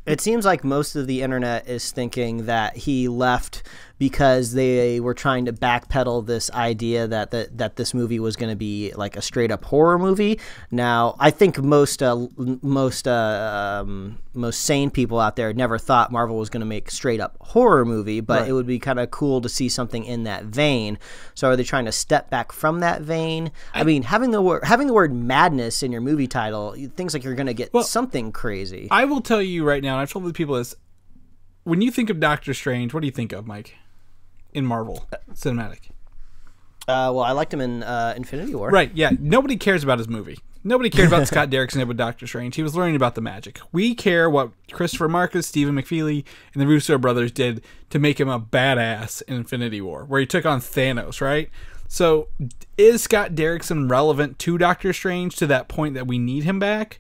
It seems like most of the internet is thinking that he left because they were trying to backpedal this idea that that, that this movie was going to be like a straight up horror movie. Now, I think most uh, most uh, um, most sane people out there never thought Marvel was going to make straight up horror movie, but Right. it would be kind of cool to see something in that vein. So, are they trying to step back from that vein? I, mean, having the word having the word madness in your movie title, things like you're going to get something crazy. I will tell you right now, and I've told the people this: when you think of Doctor Strange, what do you think of, Mike? In Marvel cinematic, Uh, well, I liked him in uh, Infinity War. right? Yeah, nobody cares about his movie. Nobody cared about [LAUGHS] Scott Derrickson with Doctor Strange. He was learning about the magic. We care what Christopher Markus, Stephen McFeely, and the Russo brothers did to make him a badass in Infinity War, where he took on Thanos, right? So, is Scott Derrickson relevant to Doctor Strange to that point that we need him back?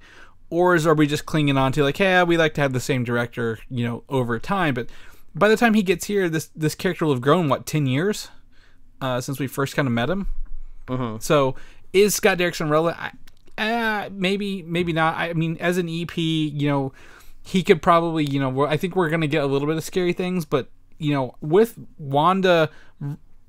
Or is, are we just clinging on to, like, hey, we like to have the same director, you know, over time? But by the time he gets here, this, this character will have grown, what, 10 years uh, since we first kind of met him? So is Scott Derrickson relevant? Uh, maybe, maybe not. I mean, as an EP, you know, he could probably, you know, I think we're going to get a little bit of scary things, but, you know, with Wanda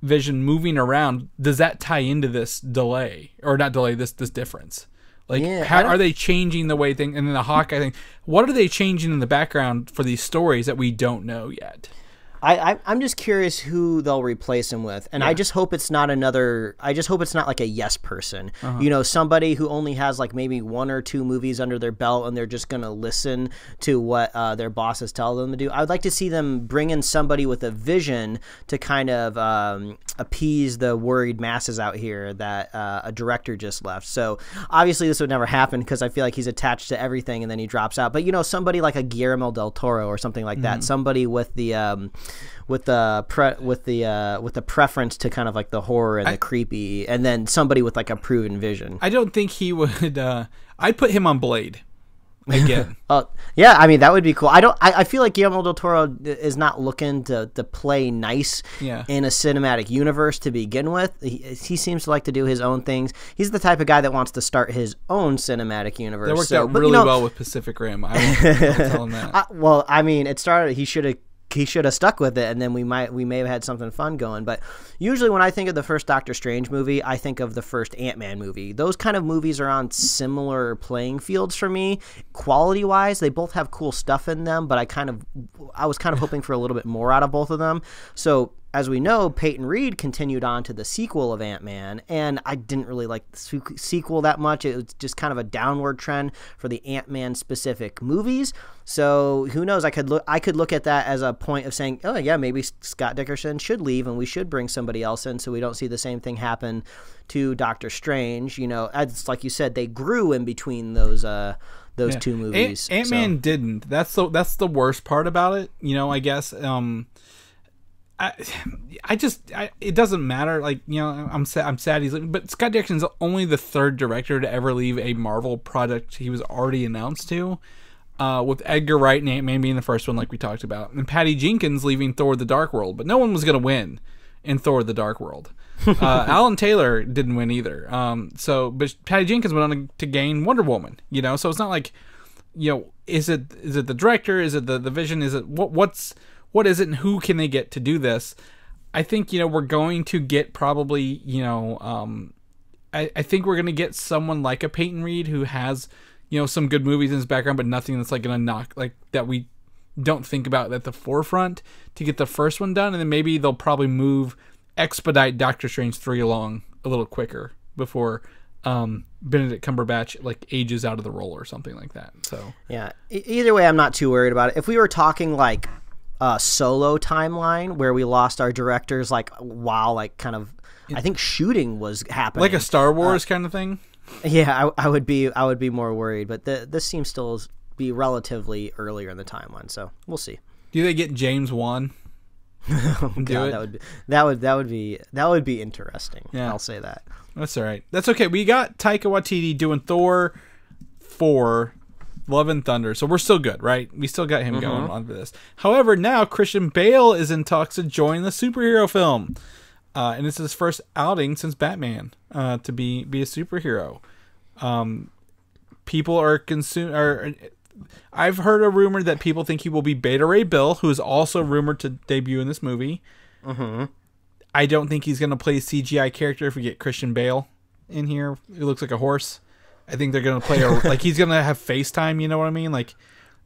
Vision moving around, does that tie into this delay or not delay, this, this difference? Like, Yeah, how are they changing the way thing? And then the Hawkeye thing, what are they changing in the background for these stories that we don't know yet? I, I I'm just curious who they'll replace him with, and I just hope it's not another. I just hope it's not like a yes person. You know, somebody who only has like maybe one or two movies under their belt, and they're just gonna listen to what uh, their bosses tell them to do. I would like to see them bring in somebody with a vision to kind of um, appease the worried masses out here that uh, a director just left. So obviously this would never happen because I feel like he's attached to everything, and then he drops out. But you know, somebody like a Guillermo del Toro or something like that, somebody with the um, with the pre- with the uh, with the preference to kind of like the horror and the creepy, and then somebody with like a proven vision. I don't think he would, uh, I'd put him on Blade again. [LAUGHS] Oh yeah, I mean that would be cool. I don't. I, I feel like Guillermo del Toro is not looking to, to play nice Yeah. in a cinematic universe to begin with. He, he seems to like to do his own things. He's the type of guy that wants to start his own cinematic universe. That worked so, out but, really you know, well with Pacific Rim. I will, I'll tell him [LAUGHS] that. I, well, I mean, it started. He should have. He should have stuck with it, and then we might we may have had something fun going. But usually, when I think of the first Doctor Strange movie, I think of the first Ant Man movie. Those kind of movies are on similar playing fields for me, quality wise. They both have cool stuff in them, but I kind of I was kind of hoping for a little bit more out of both of them. So as we know, Peyton Reed continued on to the sequel of Ant Man, and I didn't really like the sequ- sequel that much. It was just kind of a downward trend for the Ant Man specific movies. So who knows? I could look. I could look at that as a point of saying, oh yeah, maybe Scott Derrickson should leave, and we should bring somebody else in, so we don't see the same thing happen to Doctor Strange. You know, it's like you said, they grew in between those uh, those two movies. Ant so- Man didn't. That's the that's the worst part about it. You know, I guess. Um, I, I just I, it doesn't matter. Like you know, I'm sad. I'm sad he's. leaving, But Scott Derrickson's only the third director to ever leave a Marvel project he was already announced to. Uh, with Edgar Wright and Ant Man being the first one, like we talked about, and Patty Jenkins leaving Thor: The Dark World, but no one was gonna win in Thor: The Dark World. [LAUGHS] Uh, Alan Taylor didn't win either. Um, so, but Patty Jenkins went on to gain Wonder Woman. You know, so it's not like, you know, is it is it the director? Is it the the vision? Is it what what's what is it? And who can they get to do this? I think you know we're going to get probably you know um, I, I think we're gonna get someone like a Peyton Reed who has you know some good movies in his background, but nothing that's like gonna knock like that we don't think about at the forefront to get the first one done, and then maybe they'll probably move expedite Doctor Strange three along a little quicker before um, Benedict Cumberbatch like ages out of the role or something like that. So Yeah. Either way, I'm not too worried about it. If we were talking like a solo timeline where we lost our directors, like while like kind of, I think shooting was happening. like a Star uh, Wars kind of thing. yeah, I, I would be I would be more worried. But the, this seems still be relatively earlier in the timeline, so we'll see. Do they get James Wan? [LAUGHS] Oh, Do God, it. that would be that would that would be that would be interesting. Yeah. I'll say that. That's all right. That's okay. We got Taika Waititi doing Thor four, Love and Thunder, so we're still good, right? We still got him going on for this. However, now Christian Bale is in talks to join the superhero film, uh, and it's his first outing since Batman uh, to be be a superhero. Um, people are consume are. I've heard a rumor that people think he will be Beta Ray Bill, who is also rumored to debut in this movie. I don't think he's going to play a CGI character if we get Christian Bale in here. He looks like a horse. I think they're going to play a [LAUGHS] like he's going to have FaceTime. You know what I mean? Like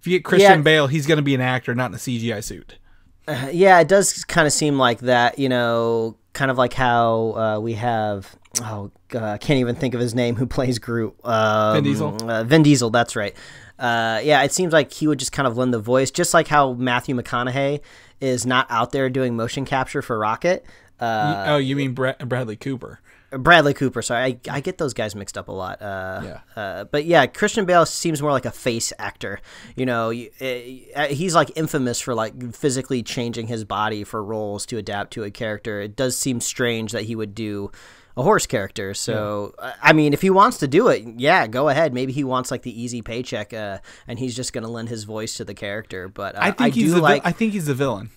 if you get Christian Yeah. Bale, he's going to be an actor, not in a CGI suit. Yeah, it does kind of seem like that. You know, kind of like how uh, we have. Oh, I can't even think of his name. Who plays Groot? Um, Vin Diesel? Uh, Vin Diesel. That's right. Uh, yeah, it seems like he would just kind of lend the voice, just like how Matthew McConaughey is not out there doing motion capture for Rocket. Uh, oh, you mean Bra- Bradley Cooper? Bradley Cooper. Sorry, I, I get those guys mixed up a lot. Uh, Yeah. Uh, but yeah, Christian Bale seems more like a face actor. You know, uh, he's like infamous for like physically changing his body for roles to adapt to a character. It does seem strange that he would do a horse character. So, uh, I mean, if he wants to do it, yeah, go ahead. Maybe he wants like the easy paycheck, uh, and he's just going to lend his voice to the character. But uh, I think he's do the like. I think he's the villain.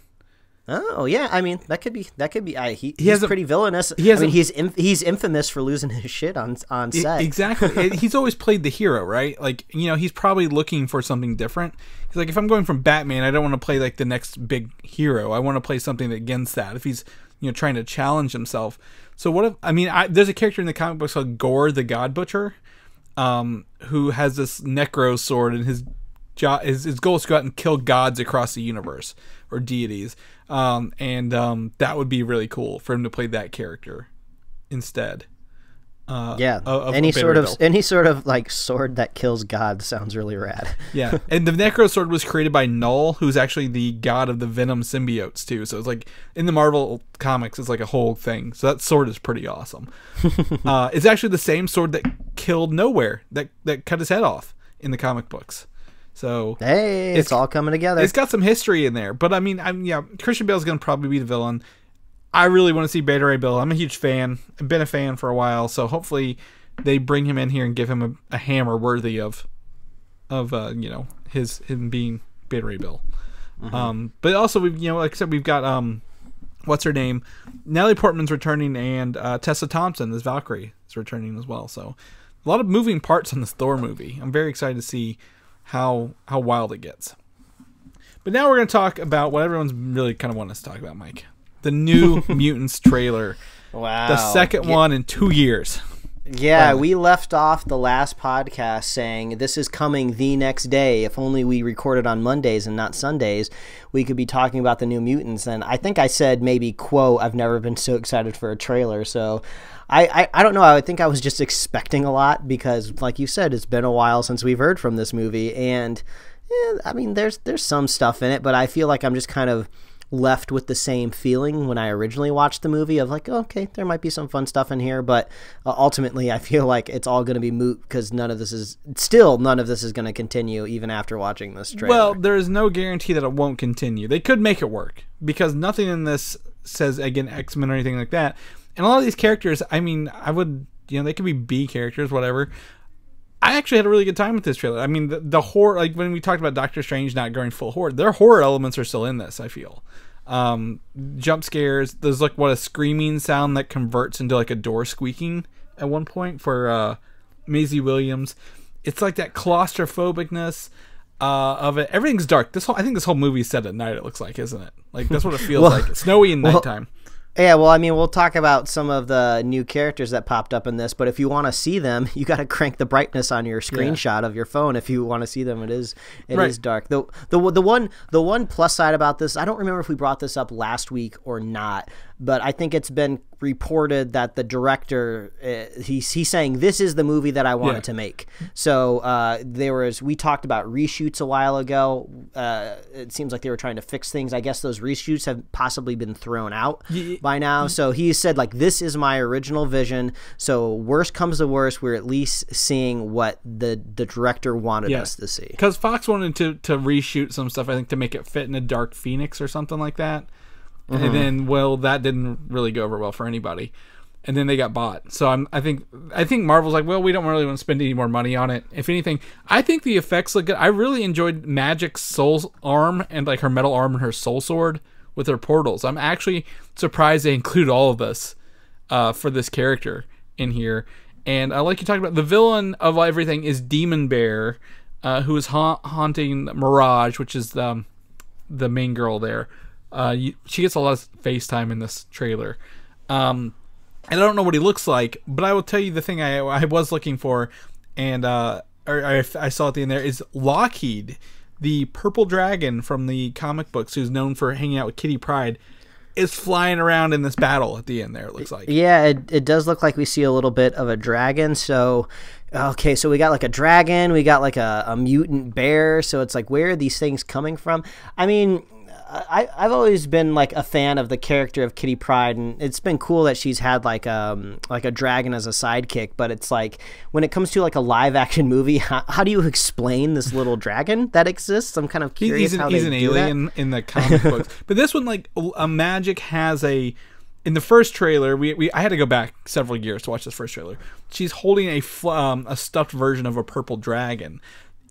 Oh yeah, I mean that could be that could be. I, he, He he's has a- pretty villainous. he has I mean a- he's inf- he's infamous for losing [LAUGHS] his shit on on set. Exactly. [LAUGHS] He's always played the hero, right? Like, you know, he's probably looking for something different. He's like, if I'm going from Batman, I don't want to play like the next big hero. I want to play something against that. If he's, you know, trying to challenge himself. So what if, I mean, I, there's a character in the comic books called Gorr the God Butcher, um, who has this necro sword and his his, his goal is to go out and kill gods across the universe or deities. Um, and, um, that would be really cool for him to play that character instead. Uh, Yeah, of- of any sort of any sort of like sword that kills God sounds really rad. [LAUGHS] Yeah, and the Necro Sword was created by Knull, who's actually the god of the Venom symbiotes too. So it's like in the Marvel comics, it's like a whole thing. So that sword is pretty awesome. [LAUGHS] uh, it's actually the same sword that killed Knowhere, that that cut his head off in the comic books. So Hey, it's, It's- all coming together. it's got some history in there. But I mean, I'm yeah, Christian Bale's gonna probably be the villain. I really want to see Beta Ray Bill. I'm a huge fan. I've been a fan for a while, so hopefully they bring him in here and give him a, a hammer worthy of of uh, you know his him being Beta Ray Bill. Um, but also we've you know like I said we've got um what's her name Natalie Portman's returning and uh, Tessa Thompson as Valkyrie is returning as well. So a lot of moving parts on this Thor movie. I'm very excited to see how how wild it gets. But now we're going to talk about what everyone's really kind of wanting us to talk about, Mike. The new [LAUGHS] Mutants trailer. wow, The second Yeah- one in two years. Yeah, we left off the last podcast saying this is coming the next day. If only we recorded on Mondays and not Sundays, we could be talking about the New Mutants. And I think I said maybe quote, "I've never been so excited for a trailer." So. I, I, I don't know. I think I was just expecting a lot because, like you said, it's been a while since we've heard from this movie, and eh, I mean, there's there's some stuff in it, but I feel like I'm just kind of left with the same feeling when I originally watched the movie of like, okay, there might be some fun stuff in here, but uh, ultimately, I feel [LAUGHS] like it's all going to be moot because none of this is still none of this is going to continue even after watching this trailer. Well, there is no guarantee that it won't continue. They could make it work because nothing in this says again X Men or anything like that. And a lot of these characters, I mean, I would you know they could be B characters, whatever. I actually had a really good time with this trailer. I mean, the, the horror, like when we talked about Doctor Strange not going full horror, their horror elements are still in this. I feel um, jump scares. There's like what a screaming sound that converts into like a door squeaking at one point for uh, Maisie Williams. It's like that claustrophobicness uh, of it. Everything's dark. This whole I think this whole movie is set at night. It looks like, isn't it? Like that's what it [LAUGHS] feels Well- like. It's snowy in well, nighttime. Yeah, well, I mean, we'll talk about some of the new characters that popped up in this, but if you want to see them, [LAUGHS] you got to crank the brightness on your screenshot of your phone. If you want to see them, it is it is Right. dark. The the the one the one plus side about this, I don't remember if we brought this up last week or not, but I think it's been reported that the director uh, he's he's saying this is the movie that I wanted Yeah. to make. So uh, there was we talked about reshoots a while ago. Uh, it seems like they were trying to fix things. I guess those reshoots have possibly been thrown out Ye- by now. So he said like this is my original vision. So worst comes to worst, we're at least seeing what the the director wanted Yeah. us to see. Because Fox wanted to to reshoot some stuff, I think, to make it fit in a Dark Phoenix or something like that. Mm-hmm. And then, well, that didn't really go over well for anybody. And then they got bought. So I'm, I think, I think Marvel's like, well, we don't really want to spend any more money on it. If anything, I think the effects look good. I really enjoyed Magik's soul arm and like her metal arm and her soul sword with her portals. I'm actually surprised they include all of this uh, for this character in here. And uh, like you talked about, the villain of everything is Demon Bear, uh, who is ha- haunting Mirage, which is um, the main girl there. Uh, you, she gets a lot of face time in this trailer. Um, and I don't know what he looks like, but I will tell you the thing I, I was looking for, and uh, or I, I saw at the end there is Lockheed, the purple dragon from the comic books, who's known for hanging out with Kitty Pryde, is flying around in this battle at the end. There, it looks like. Yeah, it, it does look like we see a little bit of a dragon. So, okay, so we got like a dragon, we got like a, a mutant bear. So it's like, where are these things coming from? I mean, I, I've always been like a fan of the character of Kitty Pryde, and it's been cool that she's had like um like a dragon as a sidekick. But it's like when it comes to like a live action [LAUGHS] movie, how, how do you explain this little dragon that exists? I'm kind of curious he's an, how he's they an do that. alien in the comic [LAUGHS] books, but this one, like a Magik, has a. In the first trailer, we, we I had to go back several years to watch this first trailer. She's holding a fl- um, a stuffed version of a purple dragon.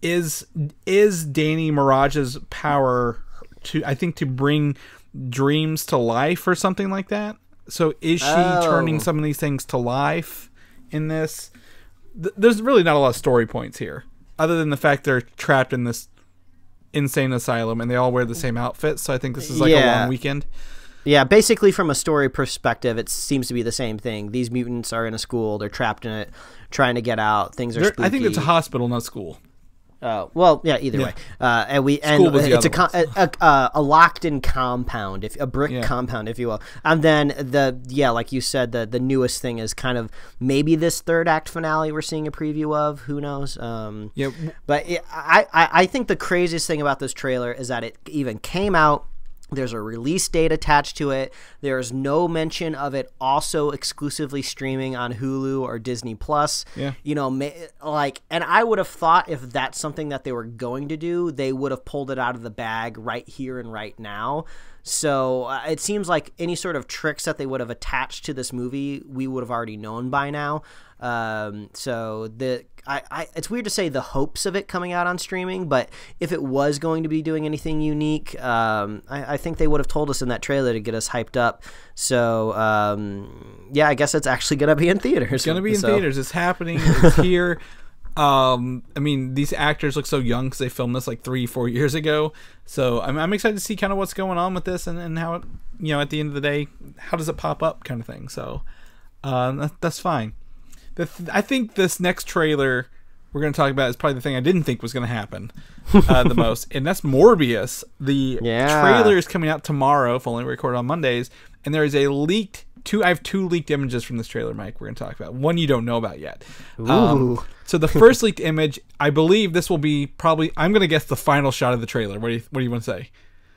Is is Dani Mirage's power to I think to bring dreams to life or something like that? So is she turning Oh. some of these things to life in this? Th- there's really not a lot of story points here, other than the fact they're trapped in this insane asylum and they all wear the same outfits. So I think this is like a long weekend. Yeah, basically from a story perspective, it seems to be the same thing. These mutants are in a school; they're trapped in it, trying to get out. Things are I think it's a hospital, not school. Oh well, yeah. Either way, uh, and we and School the it's a, com- a, a, a- a locked-in compound, if a brick Yeah. compound, if you will. And then the yeah, like you said, the the newest thing is kind of maybe this third act finale we're seeing a preview of. Who knows? Um, Yeah, but it, I, I I think the craziest thing about this trailer is that it even came out. There's a release date attached to it. There's no mention of it also exclusively streaming on Hulu or Disney Plus. Yeah. You know, like, and I would have thought if that's something that they were going to do, they would have pulled it out of the bag right here and right now. So uh, it seems like any sort of tricks that they would have attached to this movie, we would have already known by now. Um, so the I, I it's weird to say the hopes of it coming out on streaming, but if it was going to be doing anything unique, um, I, I think they would have told us in that trailer to get us hyped up. So um, yeah, I guess it's actually gonna be in theaters. it's gonna be in So- theaters. It's happening. It's [LAUGHS] here. Um, I mean, these actors look so young because they filmed this like three, four years ago. So I'm, I'm excited to see kind of what's going on with this and, and how it, you know, at the end of the day, how does it pop up, kind of thing. So, uh, that, that's fine. The th- I think this next trailer we're going to talk about is probably the thing I didn't think was going to happen uh, the [LAUGHS] most, and that's Morbius. The Yeah. trailer is coming out tomorrow, if only we record on Mondays, and there is a leaked two. I have two leaked images from this trailer, Mike. We're going to talk about one you don't know about yet. Um, so the first [LAUGHS] leaked image, I believe this will be probably. I'm going to guess the final shot of the trailer. What do you What do you want to say?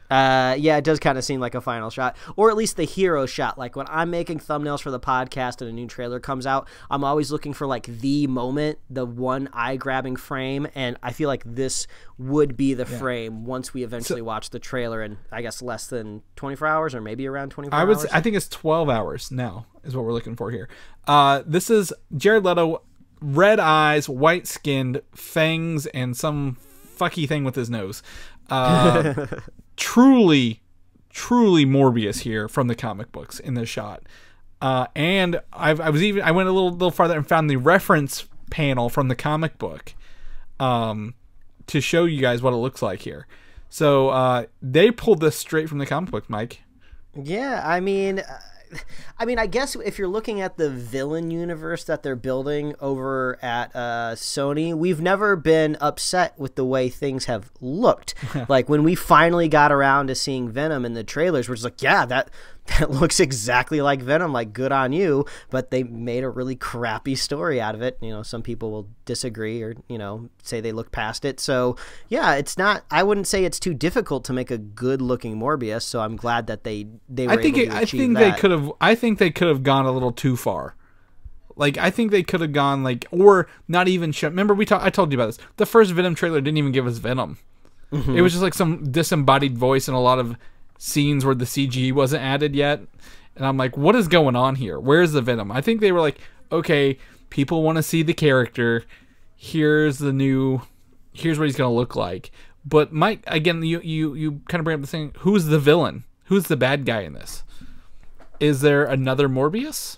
Uh, yeah, it does kind of seem like a final shot, or at least the hero shot. Like when I'm making thumbnails for the podcast and a new trailer comes out, I'm always looking for like the moment, the one eye grabbing frame, and I feel like this would be the frame once we eventually watch the trailer in, I guess, less than 24 hours or maybe around 24 I would. hours. Say, I think it's 12 hours now is what we're looking for here. Uh, this is Jared Leto, red eyes, white skinned, fangs, and some fucky thing with his nose. Uh, [LAUGHS] truly, truly Morbius here from the comic books in this shot. Uh, and I've, I was even I went a little little farther and found the reference panel from the comic book, um, to show you guys what it looks like here. So uh, they pulled this straight from the comic book, Mike. Yeah, I mean, I mean, I guess if you're looking at the villain universe that they're building over at uh, Sony, we've never been upset with the way things have looked. [LAUGHS] like when we finally got around to seeing Venom in the trailers, we're just like, yeah, that that [LAUGHS] looks exactly like Venom. Like, good on you. But they made a really crappy story out of it. You know, some people will disagree or you know say they look past it. So yeah, it's not. I wouldn't say it's too difficult to make a good looking Morbius. So I'm glad that they they were I think it, I think that. they could have I think they could have gone a little too far. Like I think they could have gone like or not even show. Remember we talked I told you about this. The first Venom trailer didn't even give us Venom. Mm-hmm. It was just like some disembodied voice and a lot of scenes where the CG wasn't added yet. And I'm like, what is going on here? Where's the Venom? I think they were like, okay, people want to see the character. Here's the new here's what he's going to look like. But Mike again you you you kind of bring up the thing, who's the villain? Who's the bad guy in this? Is there another Morbius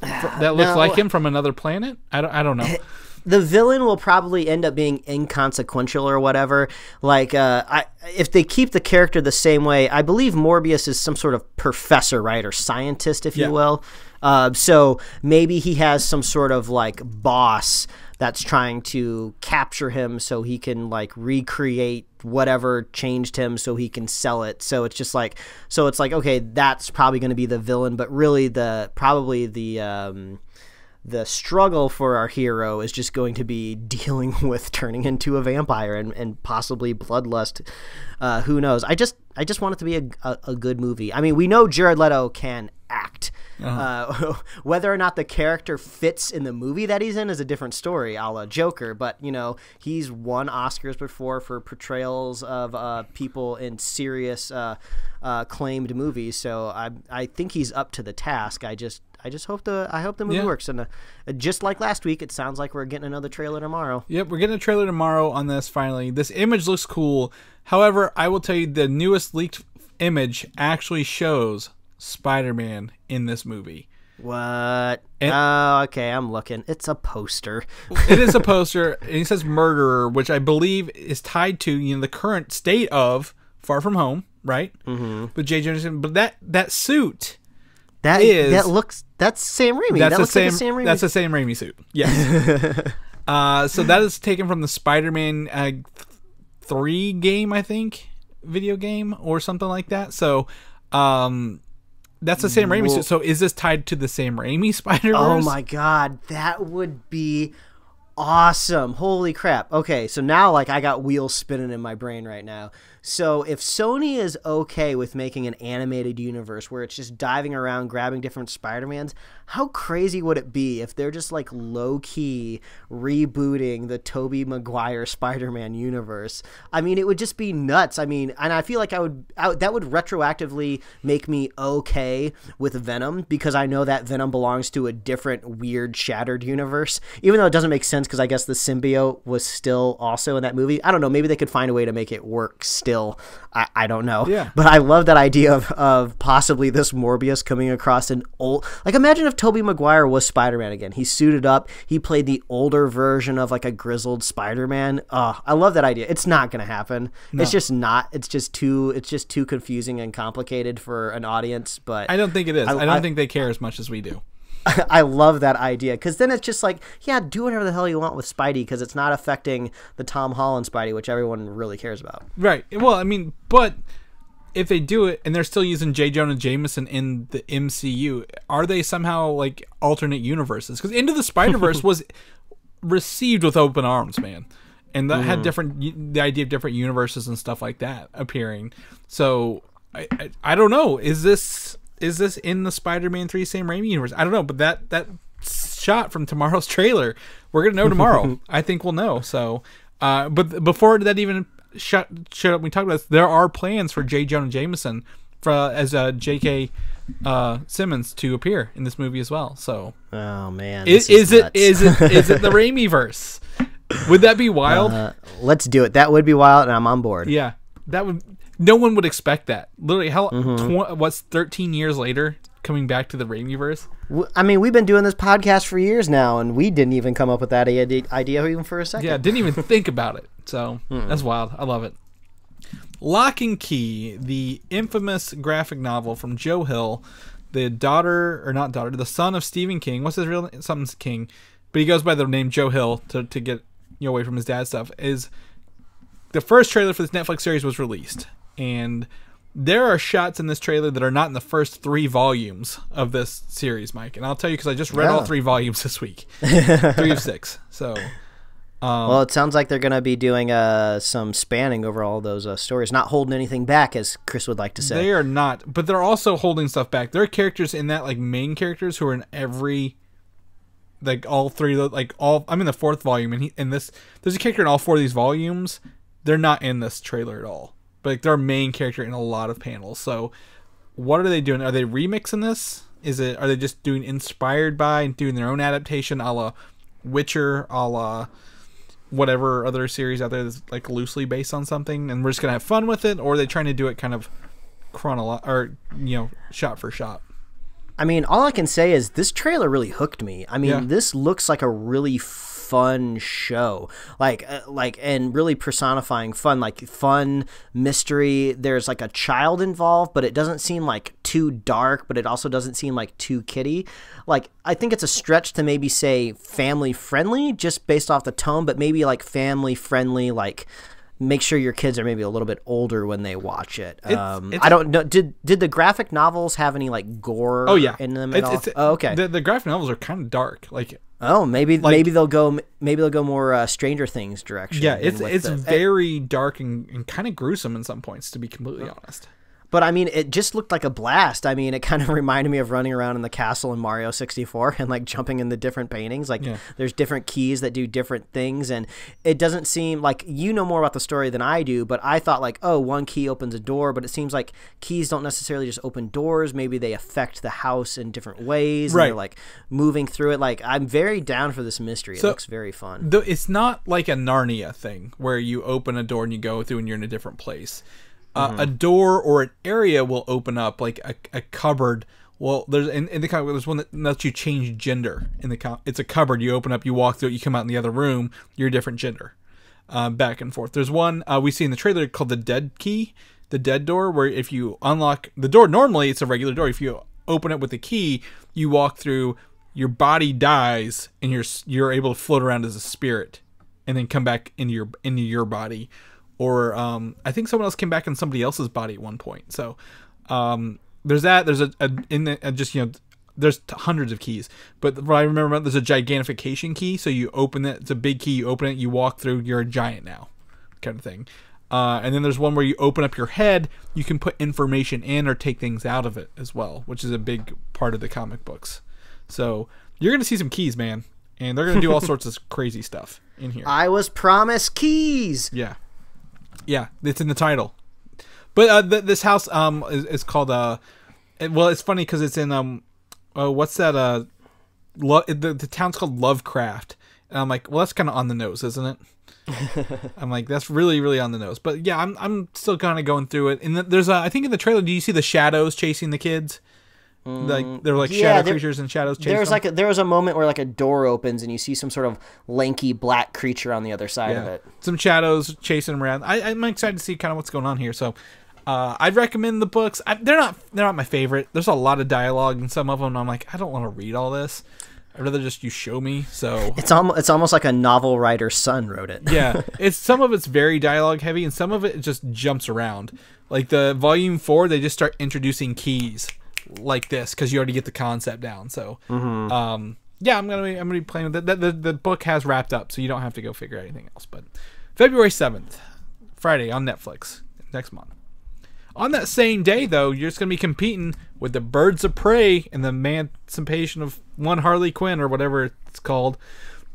that looks [SIGHS] No. like him from another planet? I don't. I don't know. [LAUGHS] the villain will probably end up being inconsequential or whatever. Like, uh, I if they keep the character the same way, I believe Morbius is some sort of professor, right, or scientist, if Yeah. you will. Uh, so maybe he has some sort of like boss that's trying to capture him so he can like recreate whatever changed him so he can sell it so it's just like so it's like okay that's probably going to be the villain but really the probably the um the struggle for our hero is just going to be [LAUGHS] dealing with turning into a vampire and, and possibly bloodlust. Uh, who knows? I just I just want it to be a, a, a good movie. I mean, we know Jared Leto can act. uh [LAUGHS] whether or not the character fits in the movie that he's in is a different story, a la Joker. But you know, he's won Oscars before for portrayals of uh, people in serious uh, uh, claimed movies. So I I think he's up to the task. I just I just hope the I hope the movie Yeah. works. And uh, just like last week, it sounds like we're getting another trailer tomorrow. Yep, we're getting a trailer tomorrow on this. Finally, this image looks cool. However, I will tell you the newest leaked image actually shows Spider-Man in this movie. What? And- oh, okay. I'm looking. It's a poster. [LAUGHS] It is a [LAUGHS] poster, and it says "murderer," which I believe is tied to you know the current state of Far From Home, right? Mm-hmm. But Jay Jonas, but that that suit That is- that looks. That's Sam Raimi. That's that the looks same. like a Sam Raimi. That's the same Raimi suit. Yes. [LAUGHS] uh, so that is taken from the Spider-Man uh, th- three game, I think, video game or something like that. So, um, that's the same Raimi suit. So is this tied to the same Raimi [LAUGHS] Spider Verse? Oh my god, that would be awesome. Holy crap. Okay, so now like I got wheels spinning in my brain right now. So if Sony is okay with making an animated universe where it's just diving around grabbing different Spider-Mans, how crazy would it be if they're just like low key rebooting the Tobey Maguire Spider-Man universe? I mean, it would just be nuts. I mean, and I feel like I would I, that would retroactively make me okay with Venom because I know that Venom belongs to a different weird shattered universe. Even though it doesn't make sense because I guess the symbiote was still also in that movie. I don't know. Maybe they could find a way to make it work still. I, I don't know. Yeah. [LAUGHS] But I love that idea of, of possibly this Morbius coming across an old. Like, imagine if Tobey Maguire was Spider Man again. He suited up. He played the older version of like a grizzled Spider Man. Oh, I love that idea. It's not going to happen. It's just not. It's just too. It's just too confusing and complicated for an audience. But I don't think it is. I, don't I- think they care as much as we do. [LAUGHS] I love that idea because then it's just like, yeah, do whatever the hell you want with Spidey because it's not affecting the Tom Holland Spidey, which everyone really cares about. Right. Well, I mean, but if they do it and they're still using J. Jonah Jameson in the MCU, are they somehow like alternate universes? Because Into the [LAUGHS] Spider Verse was received with open arms, man. and that had mm. different the idea of different universes and stuff like that appearing. So I, I I don't know. Is this is this in the Spider-Man three Sam Raimi universe? I don't know, but that that shot from tomorrow's [LAUGHS] trailer, we're gonna know tomorrow. [LAUGHS] I think we'll know. So, uh, but before that even shut shut up, we talked about this. There are plans for J. Jonah Jameson for as uh, J.K. Uh, Simmons to appear in this movie as well. So, Oh man, is, this is it is it is it the [LAUGHS] Raimi verse? Would that be wild? Uh, let's do it. That would be wild, and I'm on board. yeah, that would. No one would expect that. Literally, hell, Mm-hmm. tw- what's thirteen years later coming back to the Raimi verse? W- I mean, we've been doing this podcast for years now, and we didn't even come up with that idea, idea even for a second. Yeah, didn't even [LAUGHS] think about it. So Hmm. that's wild. I love it. Locke and Key, the infamous graphic novel from Joe Hill, the daughter or not daughter, the son of Stephen King. What's his real name? Something's King, but he goes by the name Joe Hill to to get you know, away from his dad stuff. Is the first trailer for this Netflix series was released, and there are shots in this trailer that are not in the first three volumes of this series, Mike. And I'll tell you because I just read all three volumes [LAUGHS] this week, [LAUGHS] three of six. So Well, it sounds like they're going to be doing uh, some spanning over all those uh, stories, not holding anything back, as Chris would like to say. They are not, but they're also holding stuff back. There are characters in that, like main characters, who are in every, like all three, like all. I'm in the fourth volume, and he in this. There's a character in all four of these volumes. They're not in this trailer at all, but like, they're a main character in a lot of panels. So, what are they doing? Are they remixing this? Is it? Are they just doing inspired by and doing their own adaptation, a la Witcher, a la whatever other series out there that's like loosely based on something, and we're just gonna have fun with it, or are they trying to do it kind of chronolo or you know shot for shot? I mean, all I can say is this trailer really hooked me. I mean, Yeah. this looks like a really fun show, like uh, like and really personifying fun, like fun mystery. There's like a child involved, but it doesn't seem like too dark, but it also doesn't seem like too kiddie. Like I think it's a stretch to maybe say family friendly, just based off the tone, but maybe like family friendly, like. Make sure your kids are maybe a little bit older when they watch it. um, it's I don't know. Did did the graphic novels have any like gore? Oh yeah, in them at It's- all? it's- oh, okay. The, the graphic novels are kind of dark. Like oh, maybe maybe they'll go maybe they'll go more uh, Stranger Things direction. yeah, it's it's the- very dark and, and kind of gruesome in some points, to be completely honest. But I mean, it just looked like a blast. I mean, it kind of [LAUGHS] reminded me of running around in the castle in Mario 64 and like jumping in the different paintings. Like, Yeah. there's different keys that do different things, and it doesn't seem like you know more about the story than I do. But I thought like, oh, one key opens a door, but it seems like keys don't necessarily just open doors. Maybe they affect the house in different ways. and Right. they're, like moving through it. Like, I'm very down for this mystery. So- it looks very fun. Though it's not like a Narnia thing where you open a door and you go through and you're in a different place. Uh, Mm-hmm. a door or an area will open up, like a, a cupboard. Well, there's in, in the comic, there's one that lets you change gender. In the com- it's a cupboard. You open up, you walk through it, you come out in the other room, you're a different gender. Uh, back and forth. There's one uh, we see in the trailer called the Dead Key, the Dead Door, where if you unlock the door, normally it's a regular door. If you open it with a key, you walk through. Your body dies, and you're you're able to float around as a spirit, and then come back into your into your body. Or um, I think someone else came back in somebody else's body at one point. So um, there's that. There's a, a in the, a just you know there's hundreds of keys, but what I remember there's a gigantification key. So you open it. It's a big key. You open it. You walk through. You're a giant now, kind of thing. Uh, and then there's one where you open up your head. You can put information in or take things out of it as well, which is a big part of the comic books. So you're gonna see some keys, man, and they're gonna do all [LAUGHS] sorts of crazy stuff in here. I was promised keys. Yeah, yeah, it's in the title. But uh, th- this house um is, is called uh, it- well, it's funny because it's in um, uh, what's that uh, Lo- the the town's called Lovecraft, and I'm like, well, that's kind of on the nose, isn't it? [LAUGHS] I'm like, that's really really on the nose. But yeah, I'm I'm still kind of going through it. And th- there's a, I think in the trailer, do you see the shadows chasing the kids? Like they're like yeah, shadow there- creatures and shadows chasing. There's them. like a, there was a moment where like a door opens and you see some sort of lanky black creature on the other side of it. Some shadows chasing them around. I, I'm excited to see kind of what's going on here. So, uh, I'd recommend the books. I, they're not they're not my favorite. There's a lot of dialogue in some of them. And I'm like, I don't want to read all this. I'd rather just you show me. So It's almost it's almost like a novel writer's son wrote it. yeah, [LAUGHS] it's some of it's very dialogue heavy, and some of it just jumps around. Like the volume four, they just start introducing keys like this because you already get the concept down. So, um, yeah, I'm gonna be I'm gonna be playing with it. The, the, the book has wrapped up, so you don't have to go figure anything else. But February 7th, Friday on Netflix next month. On that same day, though, you're just going to be competing with the Birds of Prey and the Emancipation of One Harley Quinn or whatever it's called.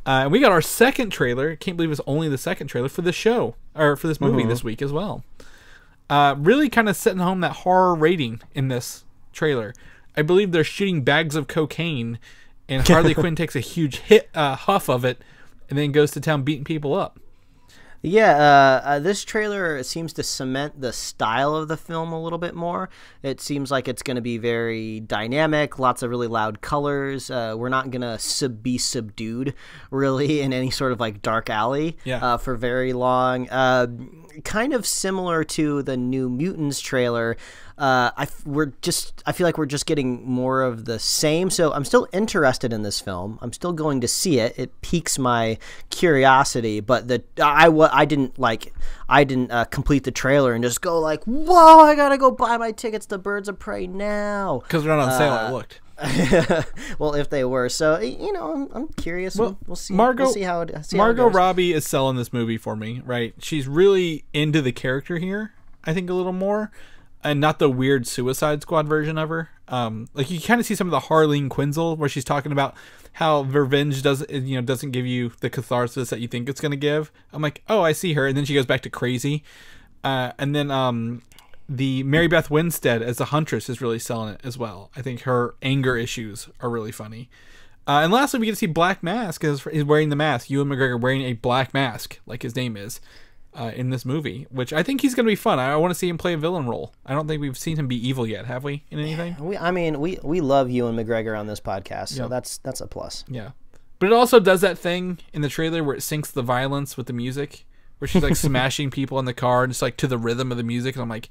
Uh, and we got our second trailer. Can't believe it's only the second trailer for the show or for this movie this week as well. Uh, really kind of setting home that horror rating in this trailer. I believe they're shooting bags of cocaine, and [LAUGHS] Harley Quinn takes a huge hit uh, huff of it, and then goes to town beating people up. Yeah, uh, uh, this trailer seems to cement the style of the film a little bit more. It seems like it's going to be very dynamic, lots of really loud colors. Uh, we're not going to sub- be subdued, really, in any sort of like dark alley Yeah. uh, for very long. Uh, kind of similar to the New Mutants trailer. Uh, I f- we're just I feel like we're just getting more of the same. So I'm still interested in this film. I'm still going to see it. It piques my curiosity. But the I I didn't like I didn't uh, complete the trailer and just go like, whoa! I gotta go buy my tickets to Birds of Prey now. Because they're not on sale. I looked. [LAUGHS] well, if they were, so you know, I'm, I'm curious. We'll, we'll see. Margot, we'll see how it. See how it Robbie is selling this movie for me, right? She's really into the character here. I think a little more, and not the weird Suicide Squad version of her. Um, like you kind of see some of the Harleen Quinzel where she's talking about how revenge doesn't, you know, doesn't give you the catharsis that you think it's gonna give. I'm like, oh, I see her, and then she goes back to crazy, uh, and then um, the Mary Beth Winstead as the Huntress is really selling it as well. I think her anger issues are really funny. Uh, and lastly, we get to see Black Mask is he's wearing the mask. Ewan McGregor wearing a black mask, like his name is, uh, in this movie, which I think he's going to be fun. I, I want to see him play a villain role. I don't think we've seen him be evil yet, have we? In anything? We, I mean, we we love Ewan McGregor on this podcast, so that's that's a plus. Yeah. But it also does that thing in the trailer where it syncs the violence with the music, where she's like [LAUGHS] smashing people in the car and just like to the rhythm of the music, and I'm like,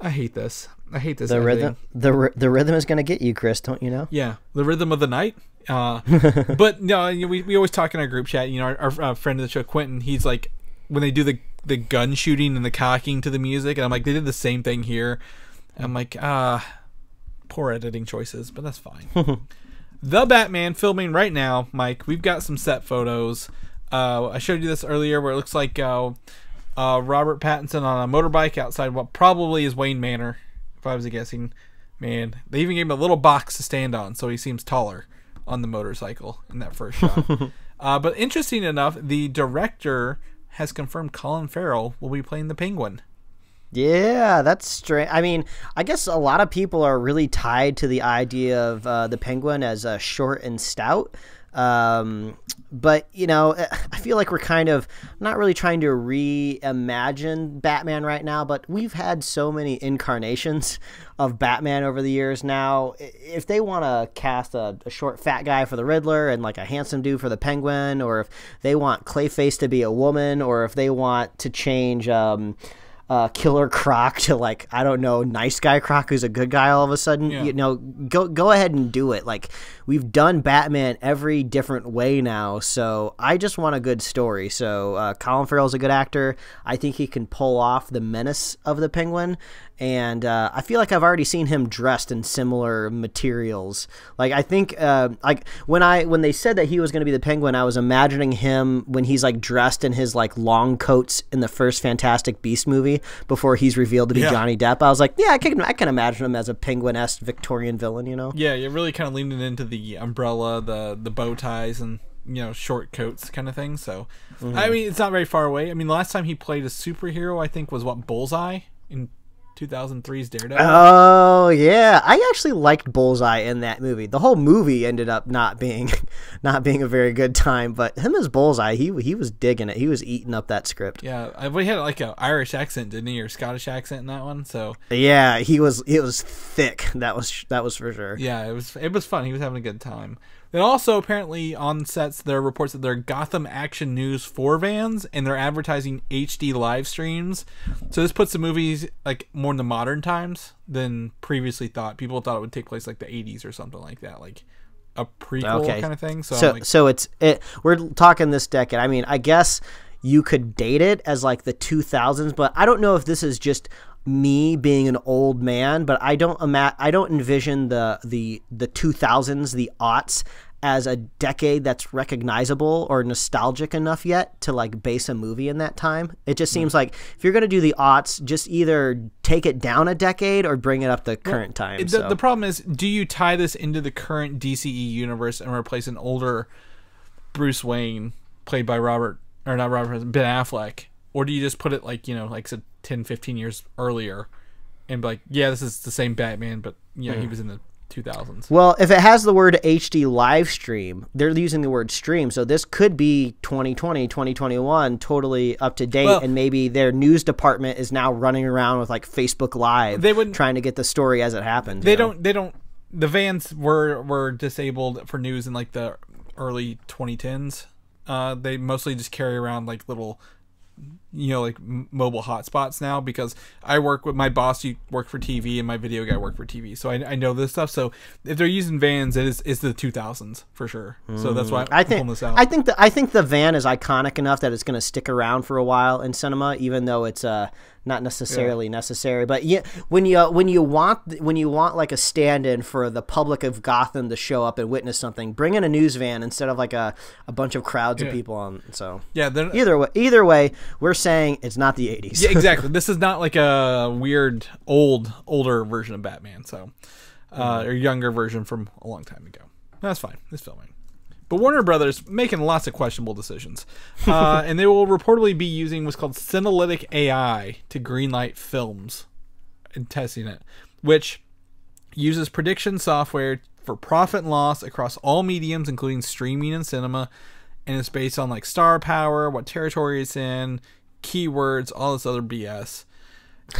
I hate this. I hate this. The editing. rhythm, the the rhythm is going to get you, Chris. Don't you know? Yeah, the rhythm of the night. Uh, [LAUGHS] but no, we, we always talk in our group chat. You know, our, our uh, friend of the show, Quentin, he's like, when they do the the gun shooting and the cocking to the music, and I'm like, they did the same thing here. And I'm like, ah, poor editing choices, but that's fine. [LAUGHS] the Batman filming right now, Mike. We've got some set photos. Uh, I showed you this earlier, where it looks like uh, uh, Robert Pattinson on a motorbike outside what probably is Wayne Manor, if I was guessing. Man, they even gave him a little box to stand on, so he seems taller on the motorcycle in that first shot. [LAUGHS] uh, but interesting enough, the director has confirmed Colin Farrell will be playing the Penguin. Yeah, that's strange. I mean, I guess a lot of people are really tied to the idea of uh, the penguin as uh, short and stout. Um, but you know, I feel like we're kind of not really trying to reimagine Batman right now. But we've had so many incarnations of Batman over the years now. If they want to cast a, a short, fat guy for the Riddler and like a handsome dude for the Penguin, or if they want Clayface to be a woman, or if they want to change. Um, uh, Killer Croc to like I don't know, nice guy Croc who's a good guy all of a sudden. Yeah. You know, go go ahead and do it. Like we've done Batman every different way now, so I just want a good story. So uh, Colin Farrell's a good actor. I think he can pull off the menace of the Penguin, and uh, I feel like I've already seen him dressed in similar materials. Like I think, uh, like when I when they said that he was going to be the Penguin, I was imagining him when he's like dressed in his like long coats in the first Fantastic Beast movie before he's revealed to be Yeah. Johnny Depp. I was like, yeah, I can I can imagine him as a Penguin-esque Victorian villain, you know? Yeah, you're really kind of leaning into the umbrella, the the bow ties, and you know short coats kind of thing. So, I mean, it's not very far away. I mean, the last time he played a superhero, I think, was what Bullseye in 2003's Daredevil. Oh yeah, I actually liked Bullseye in that movie. The whole movie ended up not being, [LAUGHS] not being a very good time. But him as Bullseye, he he was digging it. He was eating up that script. yeah, uh, we had like a Irish accent, didn't he, or Scottish accent in that one? So Yeah, he was it was thick. That was that was for sure. yeah, it was it was fun. He was having a good time. Then also apparently on sets there are reports that there are Gotham Action News four vans and they're advertising HD live streams. So this puts the movies like more in the modern times than previously thought. People thought it would take place like the 80s or something like that, like a prequel Okay. kind of thing. So, So like, so it's it. We're talking this decade. I mean, I guess you could date it as like the 2000s, but I don't know if this is just me being an old man. But I don't ima- I don't envision the the the 2000s, the aughts as a decade that's recognizable or nostalgic enough yet to like base a movie in that time. It just seems hmm. like if you're going to do the aughts, just either take it down a decade or bring it up the current time. The, so. the problem is, do you tie this into the current DCE universe and replace an older Bruce Wayne played by Robert or not Robert Ben Affleck, or do you just put it like you know like said 10, 15 years earlier, and be like, yeah, this is the same Batman, but you know he hmm. was in the 2000s. Well, if it has the word HD live stream, they're using the word stream. So this could be 2020, 2021, totally up to date. Well- and maybe their news department is now running around with like Facebook Live, They wouldn't- trying to get the story as it happens. They don't. They don't. The vans were were disabled for news in like the early 2010s. Uh, they mostly just carry around like little, you know, like mobile hotspots now because I work with my boss. You work for TV, and my video guy work for TV, so I, I know this stuff. So if they're using vans, it is it's the 2000s for sure. So that's why I'm I pulling think this out. I think the I think the van is iconic enough that it's going to stick around for a while in cinema, even though it's uh not necessarily necessary. But yeah, when you when you want when you want like a stand-in for the public of Gotham to show up and witness something, bring in a news van instead of like a, a bunch of crowds of people on. So yeah, either way, either way, we're saying it's not the '80s. yeah, [LAUGHS] exactly. this is not like a weird old older version of Batman, so uh, or younger version from a long time ago. That's fine. It's filming. But Warner Brothers making lots of questionable decisions, uh, [LAUGHS] and they will reportedly be using what's called Cinelytic AI to greenlight films and testing it, which uses prediction software for profit and loss across all mediums, including streaming and cinema, and it's based on like star power, what territory it's in, keywords, all this other BS.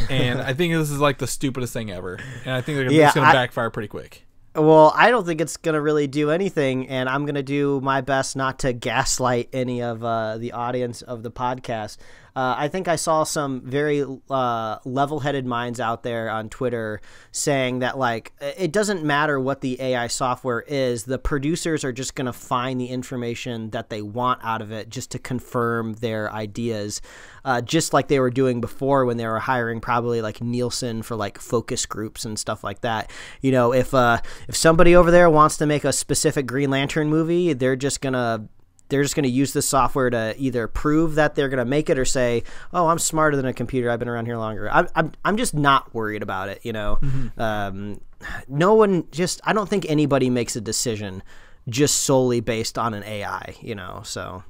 And I [LAUGHS] think this is like the stupidest thing ever, and I think they're Yeah, it's going to backfire pretty quick. Well, I don't think it's gonna really do anything, and I'm gonna do my best not to gaslight any of uh, the audience of the podcast. Uh, I think I saw some very uh, level-headed minds out there on Twitter saying that like it doesn't matter what the AI software is, the producers are just gonna find the information that they want out of it just to confirm their ideas, uh, just like they were doing before when they were hiring probably like Nielsen for like focus groups and stuff like that. You know, if uh, if somebody over there wants to make a specific Green Lantern movie, they're just gonna they're just going to use this software to either prove that they're going to make it or say, "Oh, I'm smarter than a computer. I've been around here longer." I'm I'm, I'm just not worried about it. You know, um, no one just I don't think anybody makes a decision just solely based on an AI. You know, so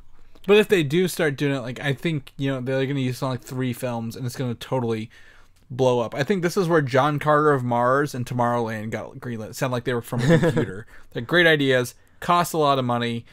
But if they do start doing it, like I think you know they're going to use it on like three films, and it's going to totally blow up. I think this is where John Carter of Mars and Tomorrowland got greenlit. It sounded like they were from a computer. [LAUGHS] They're great ideas, cost a lot of money.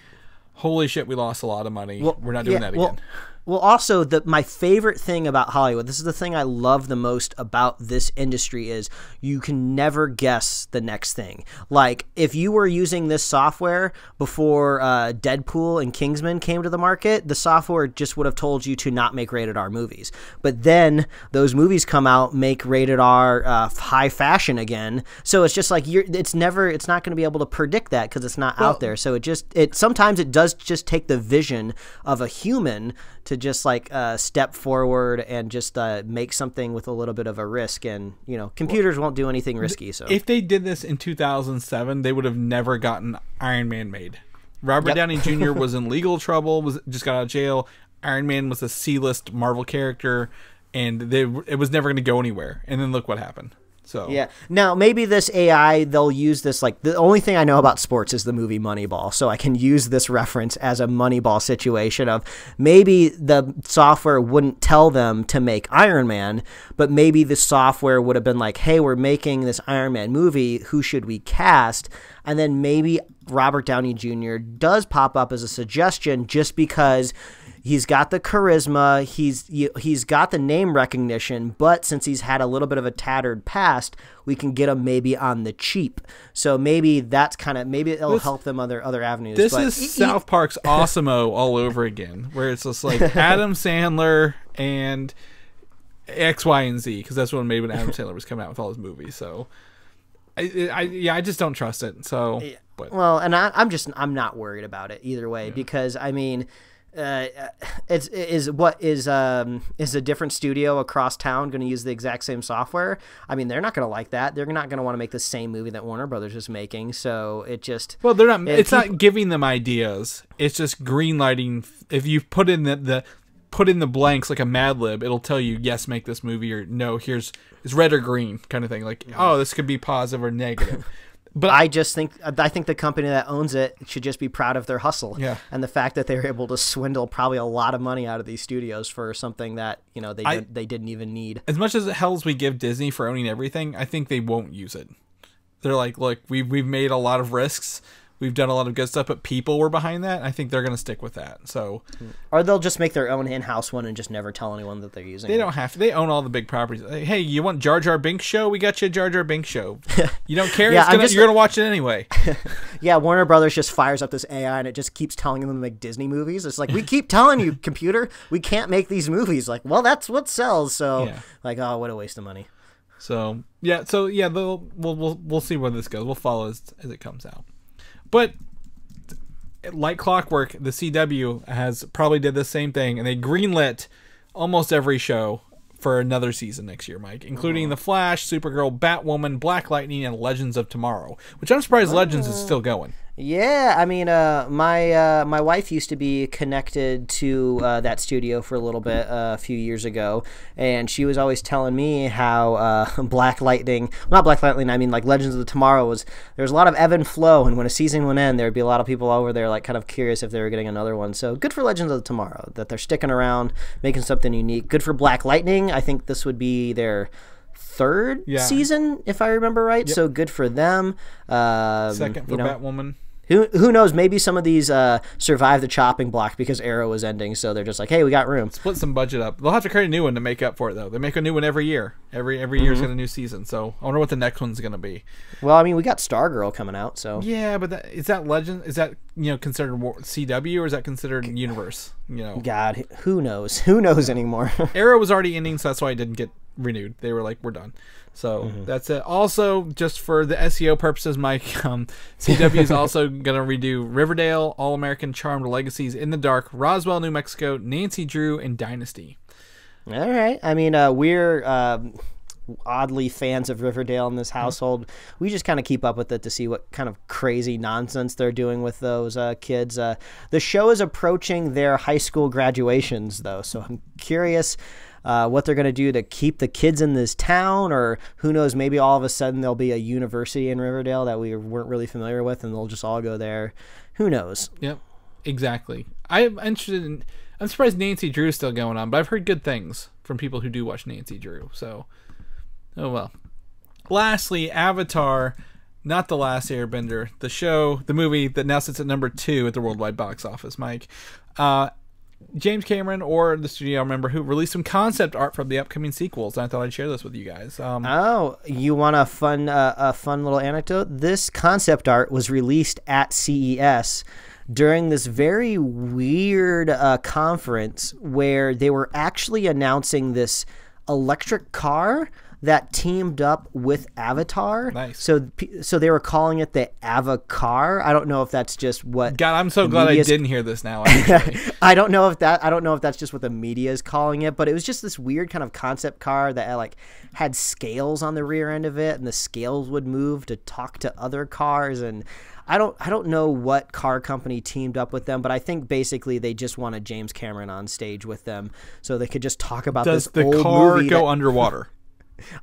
Holy shit, we lost a lot of money. we're not doing yeah, that again. Well, also the my favorite thing about Hollywood. This is the thing I love the most about this industry is you can never guess the next thing. Like if you were using this software before uh, Deadpool and Kingsman came to the market, the software just would have told you to not make rated R movies. But then those movies come out, make rated R uh, high fashion again. So it's just like you're. It's never. It's not going to be able to predict that because it's not out there. So it just. It sometimes it does just take the vision of a human to just like uh, step forward and just uh, make something with a little bit of a risk. And you know, computers won't do anything risky. So If they did this in 2007, they would have never gotten Iron Man made. Robert Yep. Downey Jr. [LAUGHS] was in legal trouble, was just got out of jail. Iron Man was a C-list Marvel character, and they it was never going to go anywhere. And then look what happened. So Yeah. Now maybe this AI they'll use this like the only thing I know about sports is the movie Moneyball, so I can use this reference as a Moneyball situation of maybe the software wouldn't tell them to make Iron Man, but maybe the software would have been like, "Hey, we're making this Iron Man movie. Who should we cast?" And then maybe Robert Downey Jr. does pop up as a suggestion just because he's got the charisma he's you- he's got the name recognition but since he's had a little bit of a tattered past we can get him maybe on the cheap so maybe that's kind of maybe it'll This- help them other other avenues This but is South Park's AWESOM-O all over again, where it's just like [LAUGHS] Adam Sandler and X, Y, and Z, because that's what made when Adam Sandler was coming out with all his movies. So, I, I yeah, I just don't trust it. So, but well and I, i'm just i'm not worried about it either way because i mean uh, it's is what is um is a different studio across town going to use the exact same software? I mean, they're not going to like that. They're not going to want to make the same movie that Warner Brothers is making. So it just Well, they're not. Yeah, it's people- not giving them ideas. It's just green lighting. If you put in the, the put in the blanks like a Mad Lib, it'll tell you yes, make this movie or no. Here's it's red or green kind of thing. Like oh, this could be positive or negative. [LAUGHS] But I just think I think the company that owns it should just be proud of their hustle. Yeah. And the fact that they were able to swindle probably a lot of money out of these studios for something that you know they I- did, they didn't even need. as much as hell as we give Disney for owning everything, I think they won't use it. They're like, look, we've we've made a lot of risks. We've done a lot of good stuff, but people were behind that. I think they're gonna stick with that. So Or they'll just make their own in-house one and just never tell anyone that they're using. They it. don't have to. They own all the big properties. Like, Hey, you want Jar Jar Binks show? We got you a Jar Jar Binks show. [LAUGHS] You don't care? Yeah, gonna, just- you're gonna watch it anyway. [LAUGHS] Yeah, Warner Brothers just fires up this AI and it just keeps telling them to make Disney movies. It's like we keep telling you, [LAUGHS] computer, we can't make these movies. Like, well, that's what sells. So, Yeah. like, oh, what a waste of money. So yeah, so yeah, we'll we'll we'll see where this goes. We'll follow as as it comes out. But like clockwork, the CW has probably did the same thing, and they greenlit almost every show for another season next year, Mike, including The Flash, Supergirl, Batwoman, Black Lightning, and Legends of Tomorrow. Which I'm surprised Legends is oh. still going. Yeah, I mean, uh, my uh, my wife used to be connected to uh, that studio for a little bit uh, a few years ago, and she was always telling me how uh, [LAUGHS] Black Lightning, not Black Lightning, I mean like Legends of the Tomorrow was. There was a lot of ebb and flow, and when a season went in, there'd be a lot of people over there like kind of curious if they were getting another one. So good for Legends of the Tomorrow that they're sticking around, making something unique. Good for Black Lightning. I think this would be their third Yeah. season, if I remember right. So good for them. Um, Second for you know, Batwoman. Who who knows? Maybe some of these uh, survive the chopping block because Arrow was ending, so they're just like, hey, we got room. Split some budget up. They'll have to create a new one to make up for it, though. They make a new one every year. Every every year's Mm-hmm. got a new season. So I wonder what the next one's gonna be. Well, I mean, we got Stargirl coming out, so Yeah, but that, is that Legend? Is that you know considered CW or is that considered Universe? You know, God, who knows? [LAUGHS] Who knows anymore? Arrow was already ending, so that's why I didn't get renewed. They were like, we're done. So Mm-hmm. that's it. Also, just for the SEO purposes, Mike, [LAUGHS] um, CW is also [LAUGHS] gonna redo Riverdale, All American, Charmed, Legacies, In the Dark, Roswell, New Mexico, Nancy Drew, and Dynasty. All right. I mean, uh, we're um, oddly fans of Riverdale in this household. We just kind of keep up with it to see what kind of crazy nonsense they're doing with those uh, kids. Uh, the show is approaching their high school graduations, though, so I'm curious. Uh, what they're going to do to keep the kids in this town, or who knows, maybe all of a sudden there'll be a university in Riverdale that we weren't really familiar with, and they'll just all go there. Who knows? Yep, exactly. I'm interested in. I'm surprised Nancy Drew's still going on, but I've heard good things from people who do watch Nancy Drew. So, oh well. Lastly, Avatar, not the last Airbender, the show, the movie that now sits at number two at the worldwide box office. Mike, uh, James Cameron or the studio, I remember who released some concept art from the upcoming sequels. And I thought I'd share this with you guys. Um, Oh, you want a fun, uh, a fun little anecdote? This concept art was released at CES during this very weird uh, conference where they were actually announcing this electric car that teamed up with Avatar. Nice. So, so they were calling it the Avacar. I don't know if that's just what. God, I'm so glad I didn't hear this now. [LAUGHS] I don't know if that I don't know if that's just what the media is calling it, but it was just this weird kind of concept car that uh, like had scales on the rear end of it, and the scales would move to talk to other cars. And I don't I don't know what car company teamed up with them, but I think basically they just wanted James Cameron on stage with them so they could just talk about Does this the car go that- underwater? [LAUGHS]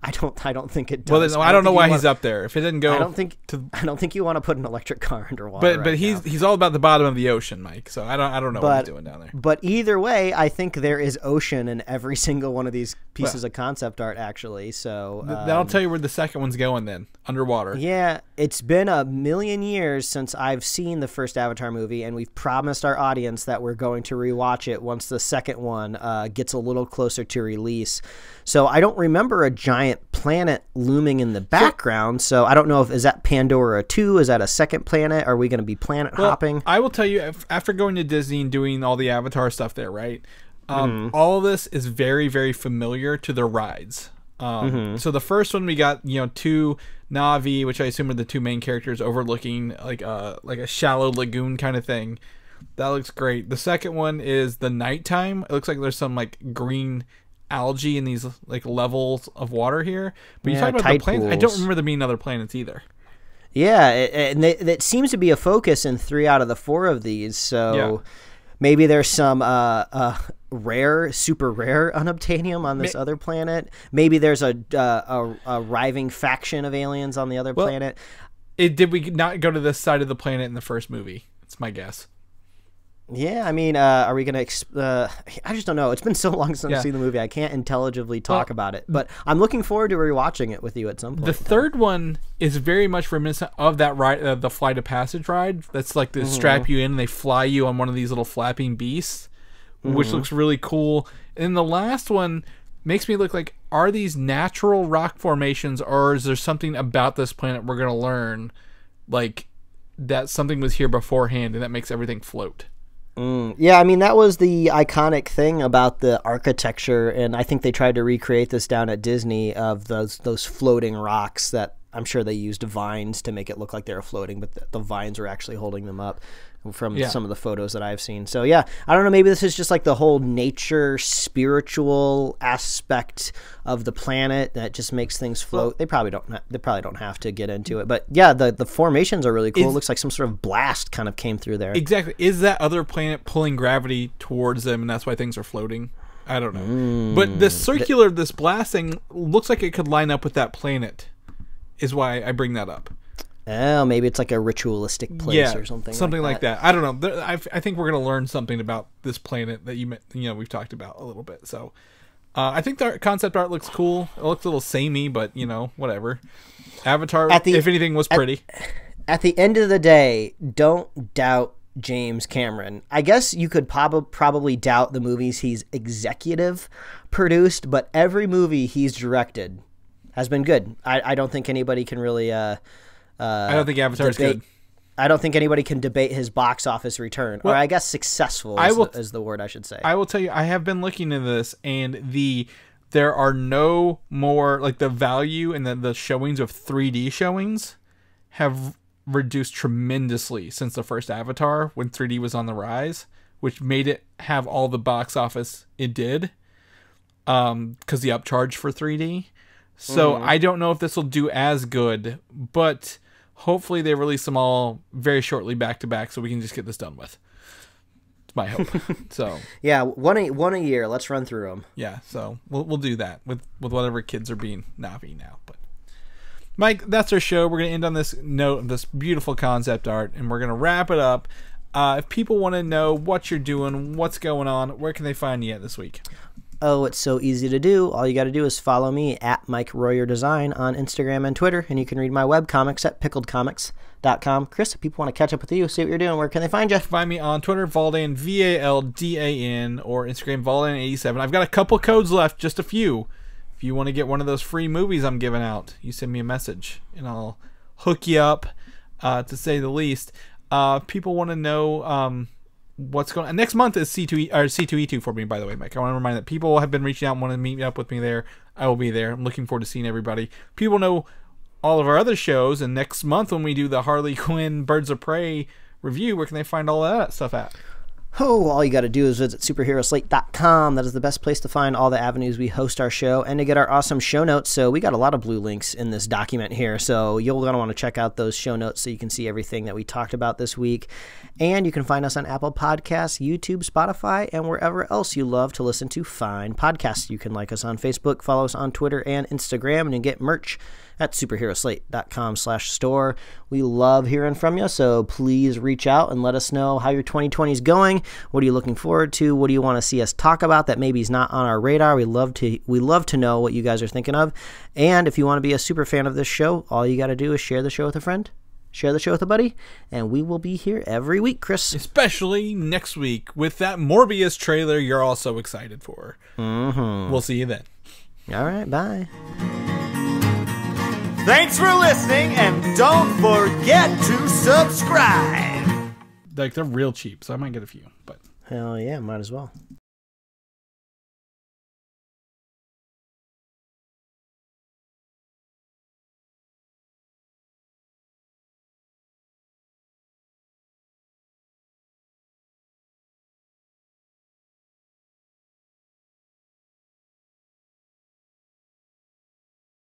I don't I don't think it does. Well, then, I don't know think why you he's up there. If it didn't go, I don't think to [LAUGHS] I don't think you want to put an electric car underwater. But right but he's now. he's all about the bottom of the ocean, Mike. So I don't I don't know what he's doing down there. But either way, I think there is ocean in every [LAUGHS] single one of these pieces of concept art, actually. So uh, That'll tell you where the second one's going then, underwater. yeah, it's been a million years since I've seen the first Avatar movie, and we've promised our audience that we're going to rewatch it once the second one uh, gets a little closer to release. So I don't remember a giant planet looming in the background. So I don't know if is that Pandora two? Is that a second planet? Are we going to be planet Well, hopping? I will tell you after going to Disney and doing all the Avatar stuff there, right? Um, Mm-hmm. All of this is very very familiar to the rides. Um, Mm-hmm. So the first one we got, you know, two Na'vi, which I assume are the two main characters overlooking like a like a shallow lagoon kind of thing. That looks great. The second one is the nighttime. It looks like there's some like green algae in these like levels of water here. But you Yeah, talk about the planets. I don't remember there being other planets either. Yeah, it, and it, it seems to be a focus in three out of the four of these. So Yeah. maybe there's some uh, uh, rare, super rare [LAUGHS] unobtainium on this Ma- other planet. Maybe there's a, uh, a a arriving faction of aliens on the other Well- planet. It did we not go to this side of the planet in the first movie? It's my guess. Yeah, I mean, uh, are we gonna? Exp- uh, [LAUGHS] I just don't know. It's been so [LAUGHS] long since Yeah. I've seen the movie. I can't intelligibly talk Well, about it. But I'm looking forward to rewatching it with you at some point. The third one is very much reminiscent of that ride, uh, the flight of passage ride. That's like they strap you in and they fly you on one of these little flapping beasts, which looks really cool. And the last one makes me look like are these natural rock formations or is there something about this planet we're gonna learn, like that something was here beforehand and that makes everything float. Mm. Yeah, I mean that was the iconic thing about the architecture, and I think they tried to recreate this down at Disney of those those floating rocks that I'm sure they used vines to make it look like they were floating, but the, the vines were actually holding them up from Yeah. some of the photos that I've seen. So yeah, I don't know. Maybe this is just like the whole nature spiritual aspect of the planet that just makes things float. they probably don't. They probably don't have to get into it, but yeah, the the formations are really cool. Is- it looks like some sort of blast kind of came through there. Exactly. Is that other planet pulling gravity towards them, and that's why things are floating? I don't know. but the mm. circular, this blasting looks like it could line up with that planet. Is why I bring that up. Oh, maybe it's like a ritualistic place yeah, or something. something like that. I don't know. I, I think we're gonna learn something about this planet that you you know we've talked about a little bit. So. Uh, I think the concept art looks cool. It looks a little samey, but you know, whatever. Avatar, At the- if anything, was pretty. At the end of the day, don't doubt James Cameron. I guess you could prob- probably doubt the movies he's executive produced, but every movie he's directed has been good. I, I don't think anybody can really. Uh, uh, I don't think Avatar is good. I don't think anybody can debate his box office return, or I guess successful I will- the, is the word I should say. I will tell you, I have been looking into this, and the there are no more like the value and the the showings of 3D showings have reduced tremendously since the first Avatar when 3D was on the rise, which made it have all the box office it did, um, because the upcharge for 3D. So I don't know if this will do as good, but hopefully they release them all very shortly back to back so we can just get this done with. It's my hope. [LAUGHS] so yeah, one a, one a year. Let's run through them. yeah, so we'll we'll do that with with whatever kids are being Na'vi now. But Mike, that's our show. We're gonna end on this note of this beautiful concept art, and we're gonna wrap it up. Uh, if people want to know what you're doing, what's going on, where can they find you at this week? Oh, it's so easy to do. All you got to do is follow me at Mike Royer Design on Instagram and Twitter, and you can read my webcomics at pickledcomics.com. Chris, if people want to catch up with you, see what you're doing, where can they find you? Find me on Twitter, Valdan V A L D A N, or Instagram Valdan87. I've got a couple codes left, just a few. If you want to get one of those free movies I'm giving out, you send me a message, and I'll hook you up, uh, to say the least. Uh, people want to know um, what's going on. Next month is C2E or C2E2 for me, by the way, Mike. I want to remind that people have been reaching out and want to meet up with me there. I will be there. I'm looking forward to seeing everybody. People know all of our other shows, and next month when we do the Harley [LAUGHS] Quinn Birds of Prey review, where can they find all that stuff at? Oh, all you got to do is visit superheroslate.com. That is the best place to find all the avenues we host our show and to get our awesome show notes. So, we got a lot of blue links in this document here. So, you'll going to want to check out those show notes so you can see everything that we talked about this week. And you can find us on Apple Podcasts, YouTube, Spotify, and wherever else you love to listen to fine podcasts. You can like us on Facebook, follow us on Twitter and Instagram, and get merch at superheroslate.com slash store. We love hearing from you, so please reach out and let us know how your 2020 is going. What are you looking forward to? What do you want to see us talk about that maybe is not on our radar? We love to we love to know what you guys are thinking of. And if you want to be a super fan of this show, all you got to do is share the show with a friend, share the show with a buddy, and we will be here every week, Chris. Especially next week with that Morbius trailer you're all so excited for. Mm-hmm. We'll see you then. All right, bye. Thanks for listening, and don't forget to subscribe. Like they're real cheap, so I might get a few, but. Hell yeah, might as well.